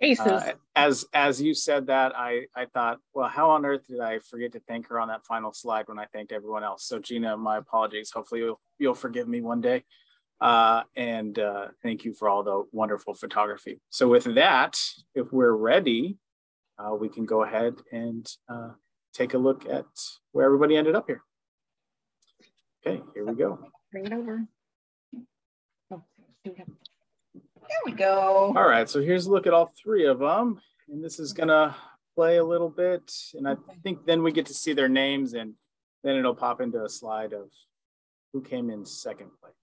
Aces. Uh, as as you said that, I I thought, well, how on earth did I forget to thank her on that final slide when I thanked everyone else? So Gina, my apologies. Hopefully you'll you'll forgive me one day. Uh, and uh, thank you for all the wonderful photography. So with that, if we're ready, uh, we can go ahead and uh, take a look at where everybody ended up here. Okay, here we go. Bring it over. Oh, there we go. All right, so here's a look at all three of them. And this is gonna play a little bit. And I think then we get to see their names and then it'll pop into a slide of who came in second place.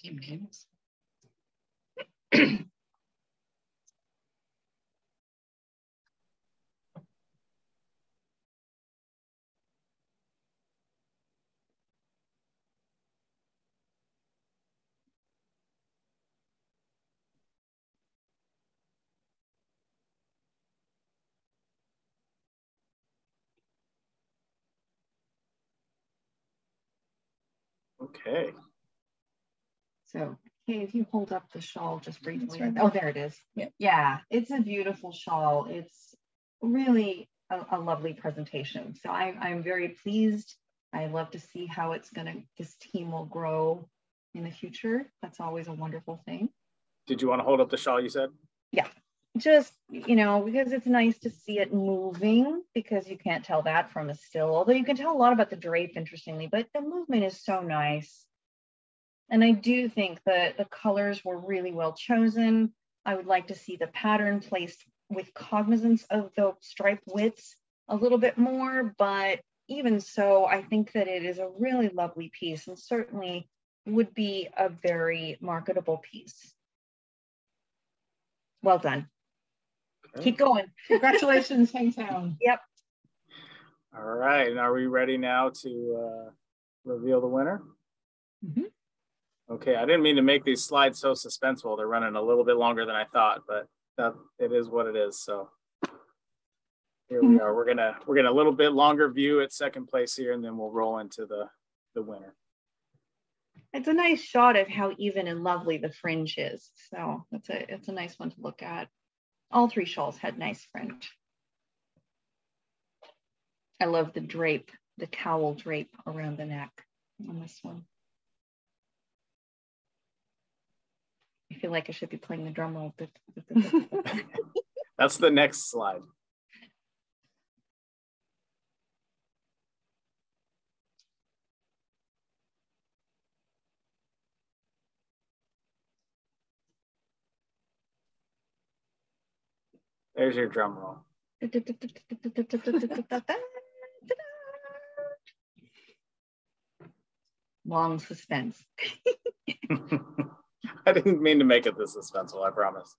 Team mm-hmm. names. Okay. So, hey, if you hold up the shawl just briefly. right Oh, there it is. Yeah. Yeah, it's a beautiful shawl. It's really a, a lovely presentation. So I, I'm very pleased. I love to see how it's gonna, this team will grow in the future. That's always a wonderful thing. Did you want to hold up the shawl you said? Yeah. Just you know because it's nice to see it moving because you can't tell that from a still although you can tell a lot about the drape interestingly but the movement is so nice and i do think that the colors were really well chosen i would like to see the pattern placed with cognizance of the stripe widths a little bit more but even so i think that it is a really lovely piece and certainly would be a very marketable piece well done keep going Congratulations, Hangtown. Yep. All right, and are we ready now to uh, reveal the winner? Mhm. Okay, I didn't mean to make these slides so suspenseful. They're running a little bit longer than I thought, but that it is what it is. So here we mm. are. We're gonna we're gonna a little bit longer view at second place here, and then we'll roll into the the winner. It's a nice shot of how even and lovely the fringe is. So it's a it's a nice one to look at. All three shawls had nice fringe. I love the drape, the cowl drape around the neck on this one. I feel like I should be playing the drum roll. That's the next slide. There's your drum roll. Long suspense. I didn't mean to make it this suspenseful, I promise.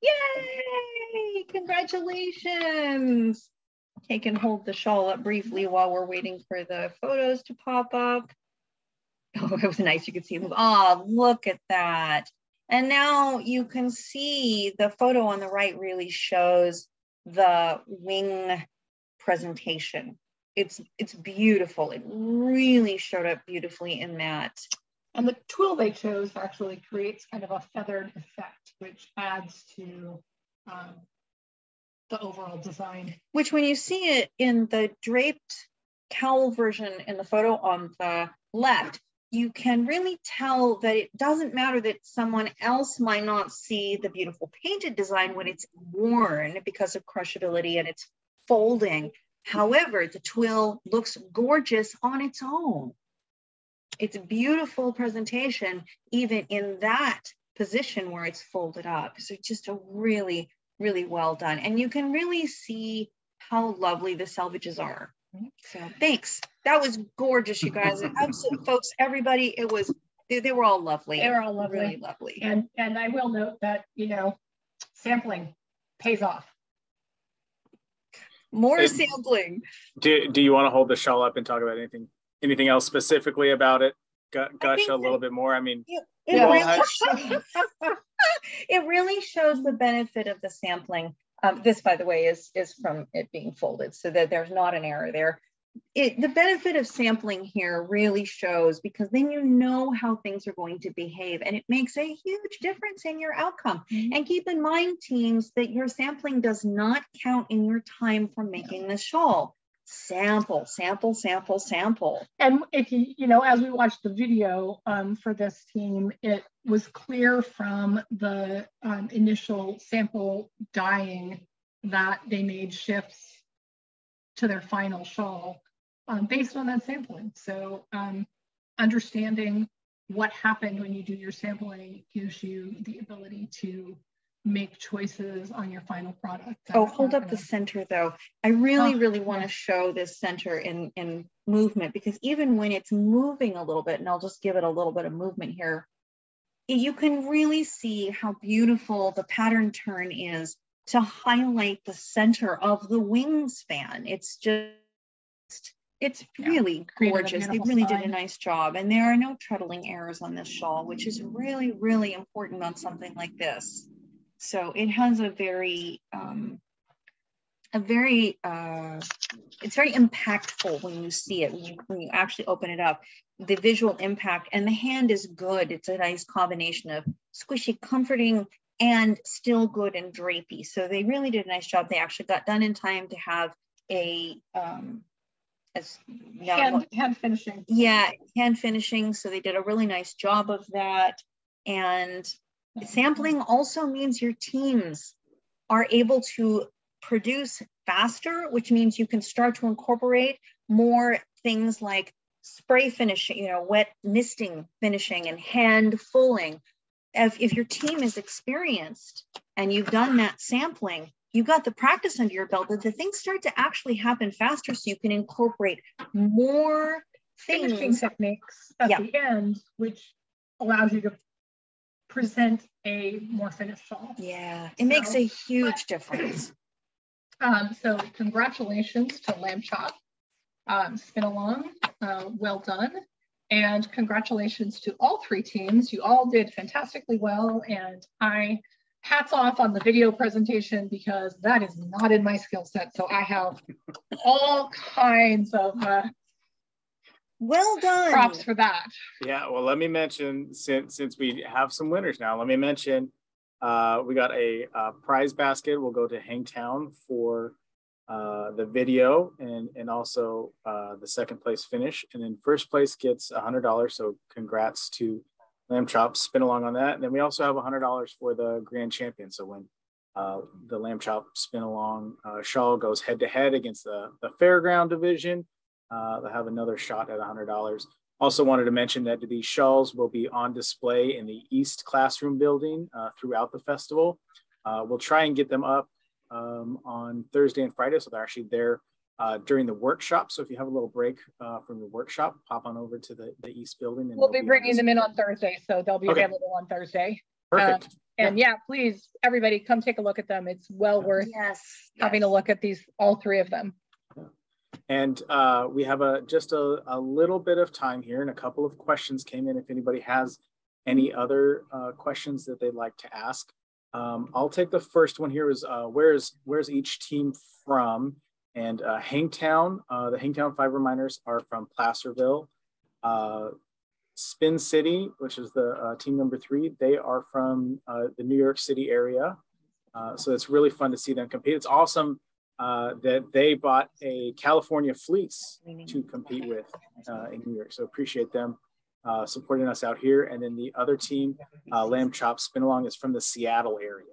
Yay! Congratulations! Take and hold the shawl up briefly while we're waiting for the photos to pop up. Oh, it was nice. You could see them. Oh, look at that. And now you can see the photo on the right really shows the wing presentation. It's it's beautiful. It really showed up beautifully in that. And the twill they chose actually creates kind of a feathered effect, which adds to um, the overall design. which when you see it in the draped cowl version in the photo on the left, you can really tell that it doesn't matter that someone else might not see the beautiful painted design when it's worn because of crushability and it's folding. However, the twill looks gorgeous on its own. It's a beautiful presentation, even in that position where it's folded up. So just a really, really well done. And you can really see how lovely the selvages are. So thanks. That was gorgeous, you guys. Absolute folks, everybody, it was, they, they were all lovely. They were all lovely. Really lovely. And and I will note that you know, sampling pays off. More It- sampling. Do, do you want to hold the shawl up and talk about anything anything else specifically about it? Gu- Gush a little bit more. I mean, It Yeah. really shows, it really shows the benefit of the sampling. Um, this, by the way, is is from it being folded, so that there's not an error there. It, the benefit of sampling here really shows because then you know how things are going to behave and it makes a huge difference in your outcome. And keep in mind, teams, that your sampling does not count in your time for making the shawl. Sample, sample, sample, sample. And if you, you know, as we watched the video um, for this team, it was clear from the um, initial sample dyeing that they made shifts to their final shawl um, based on that sampling. So um, understanding what happened when you do your sampling gives you the ability to make choices on your final product. Oh, hold up the gonna- center though. I really, Oh, really want yeah. to show this center in, in movement because even when it's moving a little bit, and I'll just give it a little bit of movement here, you can really see how beautiful the pattern turn is to highlight the center of the wingspan. It's just, it's really a gorgeous. They really did a nice job. And there are no treadling errors on this shawl, which is really, really important on something like this. So it has a very, um, a very, uh, it's very impactful when you see it, when you, when you actually open it up. The visual impact and the hand is good. It's a nice combination of squishy, comforting, and still good and drapey. So they really did a nice job. They actually got done in time to have a, um, as now Hand, hand finishing. yeah, hand finishing. So they did a really nice job of that. And sampling also means your teams are able to produce faster, which means you can start to incorporate more things like spray finishing, you know, wet misting finishing and hand fulling. If, if your team is experienced and you've done that sampling, you've got the practice under your belt that the things start to actually happen faster so you can incorporate more finishing techniques at Yeah. the end, which allows you to present a more finished shawl. Yeah, it makes a huge difference. Um, so congratulations to Lamb Chop, um, Spin Along, uh, well done. And congratulations to all three teams. You all did fantastically well. And I hats off on the video presentation because that is not in my skill set. So I have all kinds of uh, Well done. props for that. Yeah, well, let me mention since since we have some winners now, let me mention uh, we got a, uh prize basket. We'll go to Hangtown for uh, the video and and also uh, the second place finish, and then first place gets a hundred dollars. So congrats to Lamb Chop, spin along on that. And then we also have a hundred dollars for the grand champion. So when uh, the Lamb Chop spin along uh, shawl goes head to head against the the fairground division, uh, they'll have another shot at a hundred dollars. Also wanted to mention that these shawls will be on display in the East Classroom building uh, throughout the festival. Uh, we'll try and get them up um, on Thursday and Friday, so they're actually there uh, during the workshop. So if you have a little break uh, from your workshop, pop on over to the, the East building. And We'll they'll be on bringing them in on Thursday. So they'll be Okay. available on Thursday. Perfect. And yeah, please, everybody come take a look at them. It's well worth Yes. having a look at these, all three of them. And uh, we have a just a, a little bit of time here, and a couple of questions came in. If anybody has any other uh, questions that they'd like to ask, um, I'll take the first one here. Is uh, where's where's each team from? And uh, Hangtown, uh, the Hangtown Fiber Miners are from Placerville. Uh, Spin City, which is the uh, team number three, they are from uh, the New York City area. Uh, so it's really fun to see them compete. It's awesome uh, that they bought a California fleece to compete with uh, in New York. So appreciate them uh, supporting us out here. And then the other team, uh, Lamb Chop Spin Along, is from the Seattle area.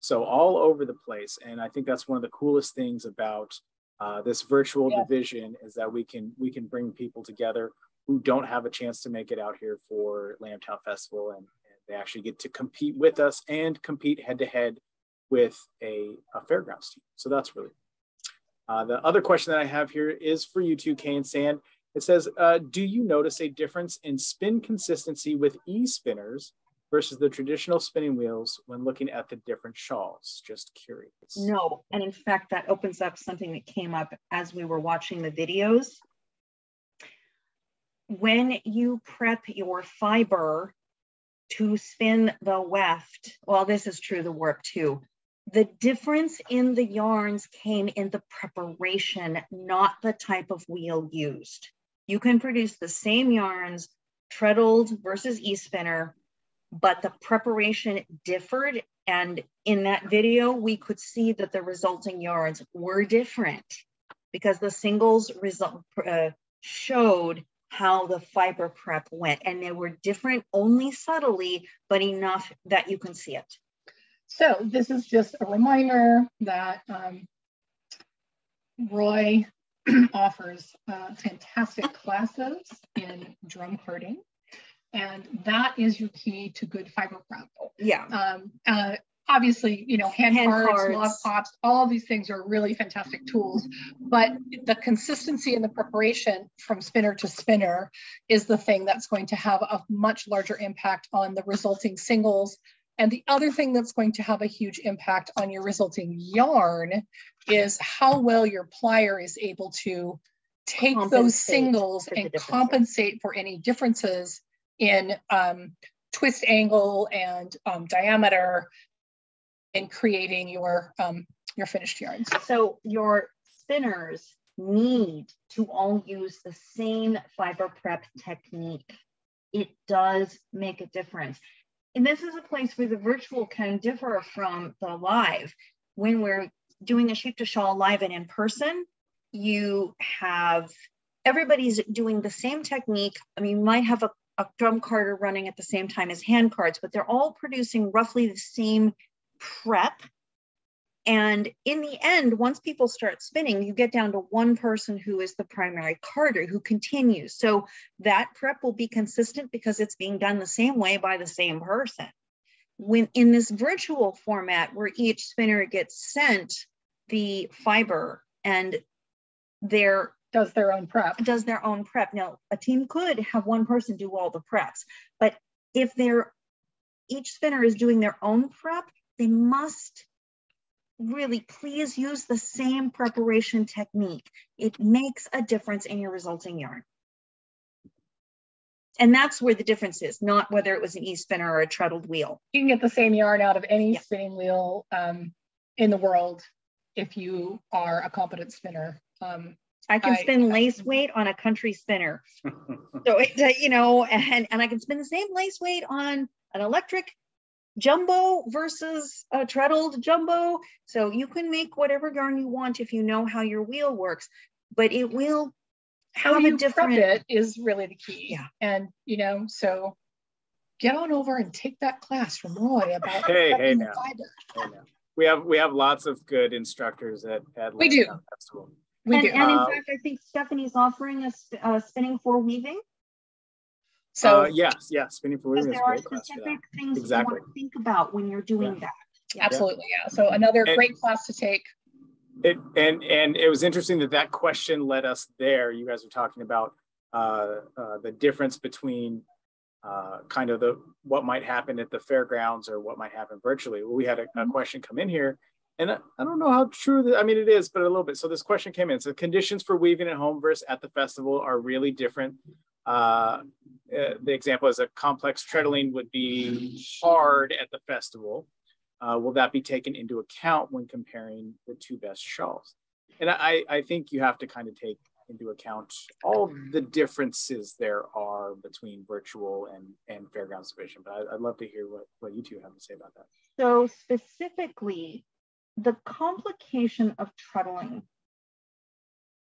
So all over the place. And I think that's one of the coolest things about uh, this virtual division is that we can we can bring people together who don't have a chance to make it out here for Lambtown Festival, and, and they actually get to compete with us and compete head to head with a, a fairgrounds team. So that's really. Uh, the other question that I have here is for you two, Kaye and Sand. It says, uh, do you notice a difference in spin consistency with e spinners versus the traditional spinning wheels when looking at the different shawls? Just curious. No, and in fact, that opens up something that came up as we were watching the videos. When you prep your fiber to spin the weft, well, this is true the warp too. The difference in the yarns came in the preparation, not the type of wheel used. You can produce the same yarns, treadled versus e-spinner, but the preparation differed. And in that video, we could see that the resulting yarns were different because the singles result uh, showed how the fiber prep went and they were different only subtly, but enough that you can see it. So this is just a reminder that um, Roy offers uh, fantastic classes in drum carding and that is your key to good fiber prep. Yeah. Um, uh, obviously, you know, hand, Hand cards, cards. log pops, all of these things are really fantastic tools, but the consistency and the preparation from spinner to spinner is the thing that's going to have a much larger impact on the resulting singles. And the other thing that's going to have a huge impact on your resulting yarn is how well your plier is able to take those singles and compensate for any differences in um, twist angle and um, diameter in creating your um, your finished yarns. So your spinners need to all use the same fiber prep technique. It does make a difference. And this is a place where the virtual can differ from the live. When we're doing a sheep to shawl live and in person, you have everybody's doing the same technique. I mean, you might have a, a drum carder running at the same time as hand cards, but they're all producing roughly the same prep and in the end, once people start spinning, you get down to one person who is the primary carder who continues. So that prep will be consistent because it's being done the same way by the same person. When in this virtual format where each spinner gets sent the fiber and their Does their own prep. does their own prep. Now, a team could have one person do all the preps, but if they're each spinner is doing their own prep, they must really please use the same preparation technique. It makes a difference in your resulting yarn. And that's where the difference is, not whether it was an e-spinner or a treadled wheel. You can get the same yarn out of any Yeah. spinning wheel um, in the world if you are a competent spinner. Um, I can I- spin lace weight on a country spinner. So, it, uh, you know, and, and I can spin the same lace weight on an electric jumbo versus a treadled jumbo. So you can make whatever yarn you want if you know how your wheel works, but it will how have a you different. prep it is really the key. Yeah. And you know, so get on over and take that class from Roy about Hey, hey prepping the now. fiber. I know. We have we have lots of good instructors at at We do. Lambtown Festival. We and, do. and in Uh, fact, I think Stephanie's offering us uh, spinning for weaving so uh, yes, yes, spinning for weaving. is there a are great class specific things Exactly. you want to think about when you're doing that. Yeah. absolutely, yeah. So another And- great class to take. It and and it was interesting that that question led us there. You guys were talking about uh, uh, the difference between uh, kind of the what might happen at the fairgrounds or what might happen virtually. Well, we had a, a question come in here, and I, I don't know how true that I mean it is, but a little bit. So this question came in. So conditions for weaving at home versus at the festival are really different. Uh, uh, the example is a complex treadling would be hard at the festival. Uh, will that be taken into account when comparing the two best shawls? And I, I think you have to kind of take into account all the differences there are between virtual and, and fairgrounds division. But I, I'd love to hear what, what you two have to say about that. So specifically, the complication of treadling.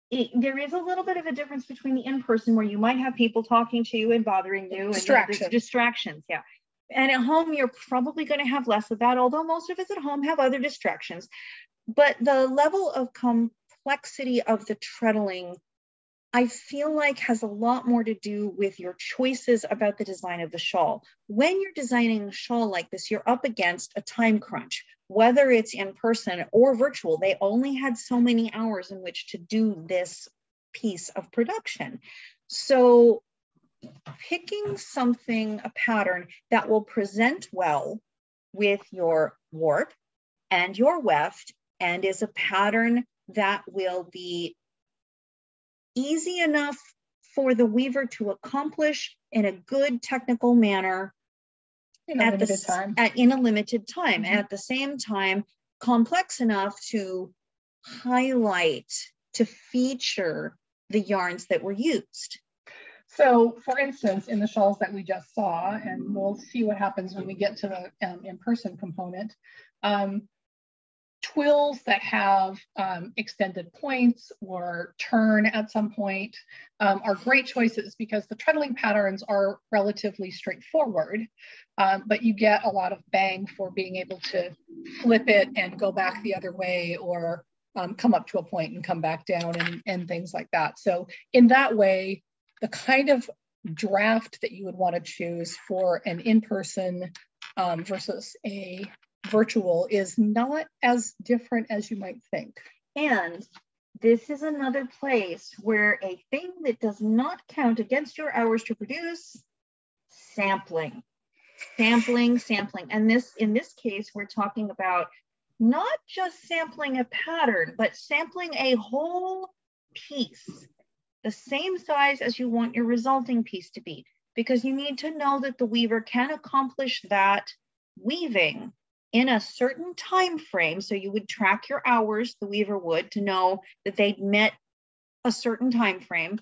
It, there is a little bit of a difference between the in-person where you might have people talking to you and bothering you. and Distractions. Distractions, yeah. And at home, you're probably going to have less of that, although most of us at home have other distractions. But the level of complexity of the treadling, I feel like has a lot more to do with your choices about the design of the shawl. When you're designing a shawl like this, you're up against a time crunch, whether it's in person or virtual. They only had so many hours in which to do this piece of production. So picking something, a pattern that will present well with your warp and your weft and is a pattern that will be easy enough for the weaver to accomplish in a good technical manner In a at the limited s- time. at, in a limited time Mhm. and at the same time complex enough to highlight to feature the yarns that were used So for instance, in the shawls that we just saw, and we'll see what happens when we get to the um, in-person component, um, twills that have um, extended points or turn at some point um, are great choices because the treadling patterns are relatively straightforward, um, but you get a lot of bang for being able to flip it and go back the other way or um, come up to a point and come back down and, and things like that. So in that way, the kind of draft that you would want to choose for an in-person um, versus a virtual is not as different as you might think. And this is another place where a thing that does not count against your hours to produce, sampling, sampling, sampling. And this, in this case, we're talking about not just sampling a pattern, but sampling a whole piece, the same size as you want your resulting piece to be, because you need to know that the weaver can accomplish that weaving in a certain time frame. So you would track your hours, the weaver would, to know that they'd met a certain time frame.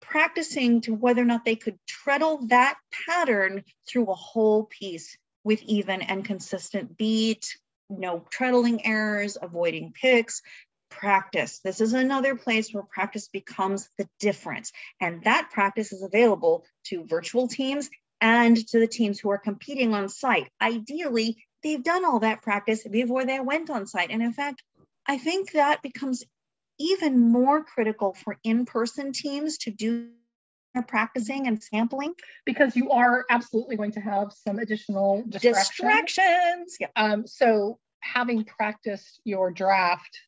Practicing to whether or not they could treadle that pattern through a whole piece with even and consistent beat, no treadling errors, avoiding picks. Practice. This is another place where practice becomes the difference. And that practice is available to virtual teams and to the teams who are competing on site. Ideally, they've done all that practice before they went on site. And in fact, I think that becomes even more critical for in-person teams to do their practicing and sampling. Because you are absolutely going to have some additional distractions. Distractions. Yeah. Um, so having practiced your draft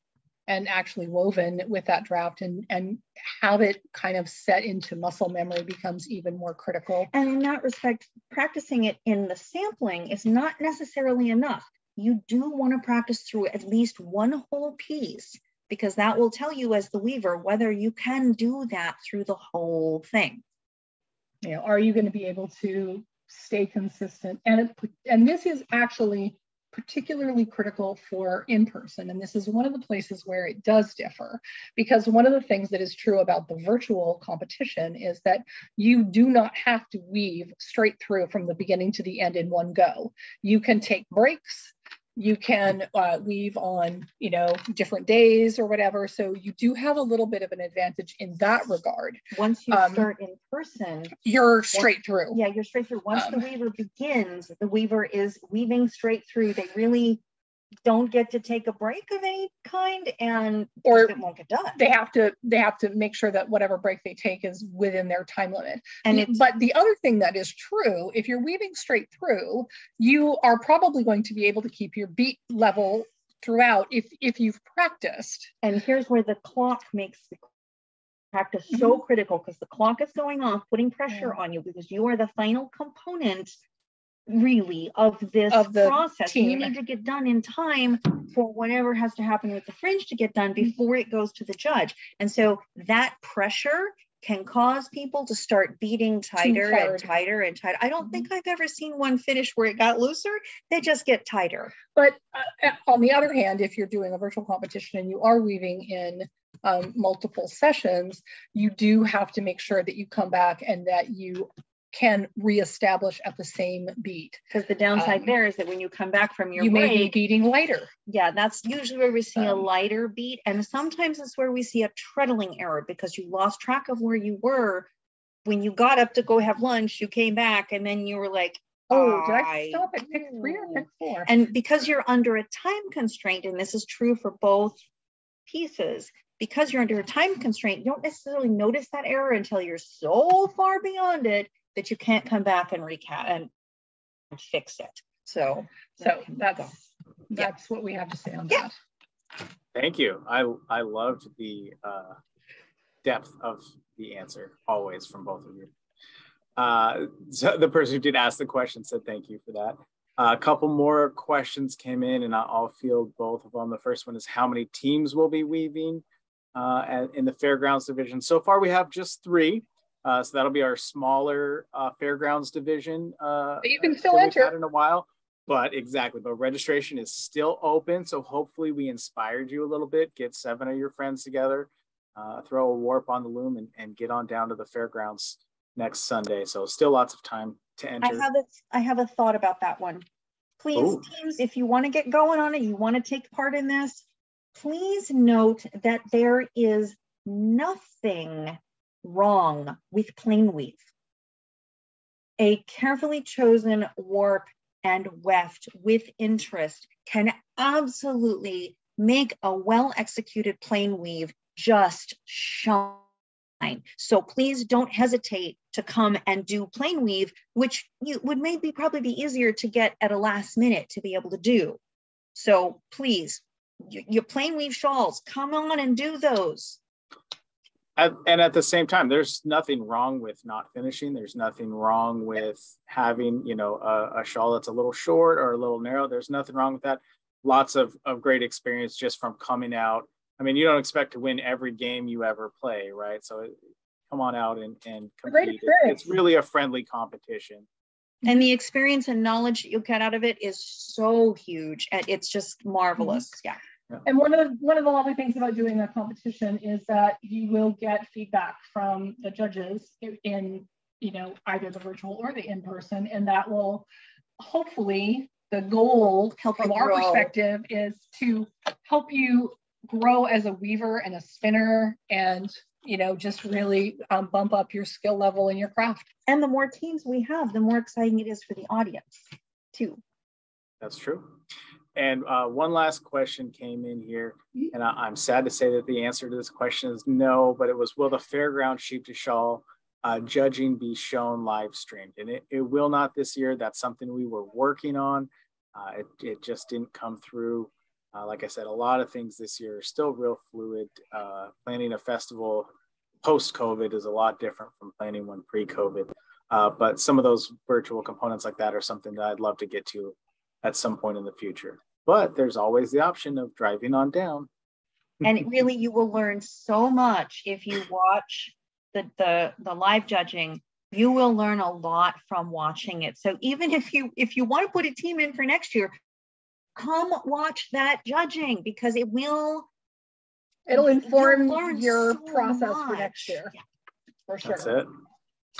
and actually woven with that draft and, and have it kind of set into muscle memory becomes even more critical. And in that respect, practicing it in the sampling is not necessarily enough. You do want to practice through at least one whole piece because that will tell you as the weaver whether you can do that through the whole thing. You know, are you going to be able to stay consistent? And it, and this is actually particularly critical for in-person. And this is one of the places where it does differ because one of the things that is true about the virtual competition is that you do not have to weave straight through from the beginning to the end in one go. You can take breaks. You can uh, weave on, you know, different days or whatever. So you do have a little bit of an advantage in that regard. Once you Um, start in person, You're straight through. yeah, you're straight through. Once the Um, weaver begins, the weaver is weaving straight through. They really don't get to take a break of any kind and Or it won't get done. they have to they have to make sure that whatever break they take is within their time limit And it's but the other thing that is true if you're weaving straight through you are probably going to be able to keep your beat level throughout if if you've practiced And here's where the clock makes the practice so Mm-hmm. critical because the clock is going off, putting pressure on you because you are the final component really of this Of the process. And You need to get done in time for whatever has to happen with the fringe to get done Mm-hmm. before it goes to the judge. And so that pressure can cause people to start beating tighter and tighter and tighter. I don't Mm-hmm. think I've ever seen one finish where it got looser. They just get tighter. but uh, on the other hand if you're doing a virtual competition and you are weaving in um, multiple sessions you do have to make sure that you come back and that you can reestablish at the same beat Because the downside Um, there is that when you come back from your you may be beating lighter Yeah, that's usually where we see a Um, lighter beat. And sometimes it's where we see a treadling error because you lost track of where you were. When you got up to go have lunch, you came back and then you were like, Oh, did I stop at pick three or pick four? and because you're under a time constraint, and this is true for both pieces, because you're under a time constraint, you don't necessarily notice that error until you're so far beyond it that you can't come back and recap and fix it. So, So that that's, go. that's what we have to say on Yeah. that. Thank you. I I loved the uh, depth of the answer always from both of you. Uh, so the person who did ask the question said thank you for that. Uh, a couple more questions came in, and I'll field both of them. The first one is how many teams will be weaving uh, in the fairgrounds division? So far, we have just three. Uh, so that'll be our smaller uh, fairgrounds division. Uh, but you can still enter in a while. But exactly, but registration is still open. So hopefully, we inspired you a little bit. Get seven of your friends together, uh, throw a warp on the loom, and, and get on down to the fairgrounds next Sunday. So still lots of time to enter. I have a, I have a thought about that one. Please, Ooh. teams, if you want to get going on it, you want to take part in this, please note that there is nothing wrong with plain weave. A carefully chosen warp and weft with interest can absolutely make a well executed plain weave just shine. So please don't hesitate to come and do plain weave, which you would maybe probably be easier to get at a last minute to be able to do. So please, your plain weave shawls, come on and do those. At, and at the same time, there's nothing wrong with not finishing. There's nothing wrong with having, you know, a, a shawl that's a little short or a little narrow. There's nothing wrong with that. Lots of, of great experience just from coming out I mean, you don't expect to win every game you ever play, right? So come on out and, and compete. It's really a friendly competition. And the experience and knowledge that you'll get out of it is so huge. And it's just marvelous. Mm-hmm. Yeah. Yeah. And one of the one of the lovely things about doing a competition is that you will get feedback from the judges in you know either the virtual or the in person, and that will hopefully the goal help from our perspective is to help you grow as a weaver and a spinner and you know just really um, bump up your skill level in your craft. And the more teams we have the more exciting it is for the audience too. That's true and uh, one last question came in here and I, am sad to say that the answer to this question is no but it was will the fairground sheep to shawl uh, judging be shown live streamed and it, it will not this year that's something we were working on uh, it, it just didn't come through uh, like I said, a lot of things this year are still real fluid. Uh, planning a festival post COVID is a lot different from planning one pre COVID. Uh, but some of those virtual components like that are something that I'd love to get to at some point in the future. But there's always the option of driving on down. and really, you will learn so much if you watch the, the, the live judging you will learn a lot from watching it so even if you if you want to put a team in for next year come watch that judging because it will it'll inform your so process much. for next year yeah. for sure that's it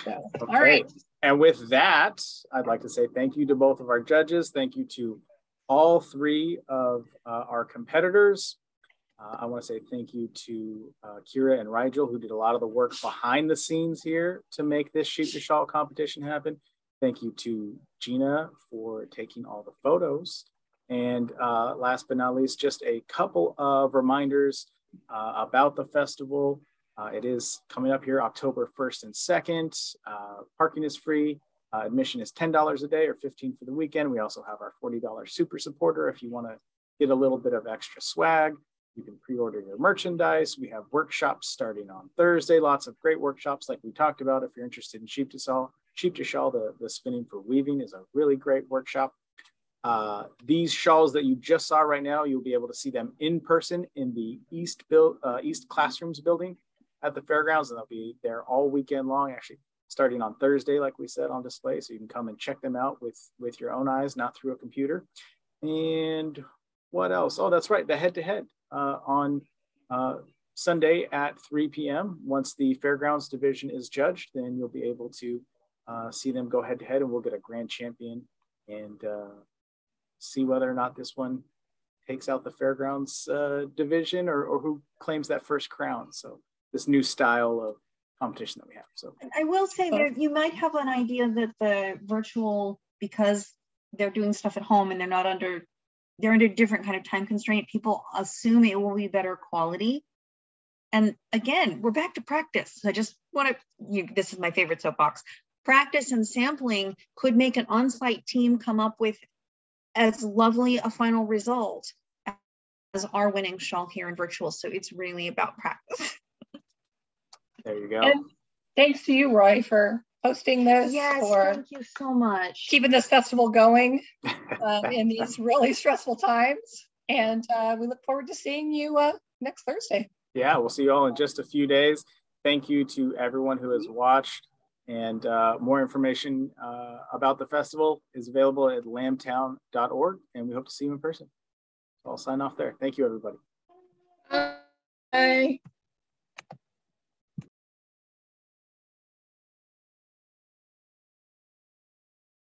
so, okay. all right and with that i'd like to say thank you to both of our judges thank you to all three of uh, our competitors uh, I want to say thank you to uh, Kira and Rigel, who did a lot of the work behind the scenes here to make this Sheep to shawl competition happen. Thank you to Gina for taking all the photos and uh, last but not least, just a couple of reminders uh, about the festival. Uh, it is coming up here October 1st and 2nd. Uh, parking is free. Uh, admission is $10 a day or 15 for the weekend. We also have our $40 super supporter if you want to get a little bit of extra swag. You can pre-order your merchandise. We have workshops starting on Thursday. Lots of great workshops like we talked about. If you're interested in sheep to shawl, sheep to shawl, the, the spinning for weaving is a really great workshop. Uh, these shawls that you just saw right now, you'll be able to see them in person in the East, build, uh, East Classrooms building at the fairgrounds, and they'll be there all weekend long, actually starting on Thursday, like we said, on display. So you can come and check them out with, with your own eyes, not through a computer. And what else? Oh, that's right, the head-to-head uh, on uh, Sunday at 3 p.m. Once the fairgrounds division is judged, then you'll be able to uh, see them go head to head and we'll get a grand champion and uh, see whether or not this one takes out the fairgrounds uh, division or, or who claims that first crown. So this new style of competition that we have. So I will say that you might have an idea that the virtual, because they're doing stuff at home and they're not under, they're under different kind of time constraint. People assume it will be better quality. And again, we're back to practice. I just want to, you, this is my favorite soapbox. Practice and sampling could make an on-site team come up with as lovely a final result as our winning shawl here in virtual. So it's really about practice. There you go. And thanks to you, Roy, for hosting this, Yes, for thank you so much. keeping this festival going uh, in these really stressful times. And uh, we look forward to seeing you uh, next Thursday. yeah, we'll see you all in just a few days. Thank you to everyone who has watched. And uh, more information uh, about the festival is available at lambtown.org. And we hope to see you in person. I'll sign off there. Thank you, everybody. Bye.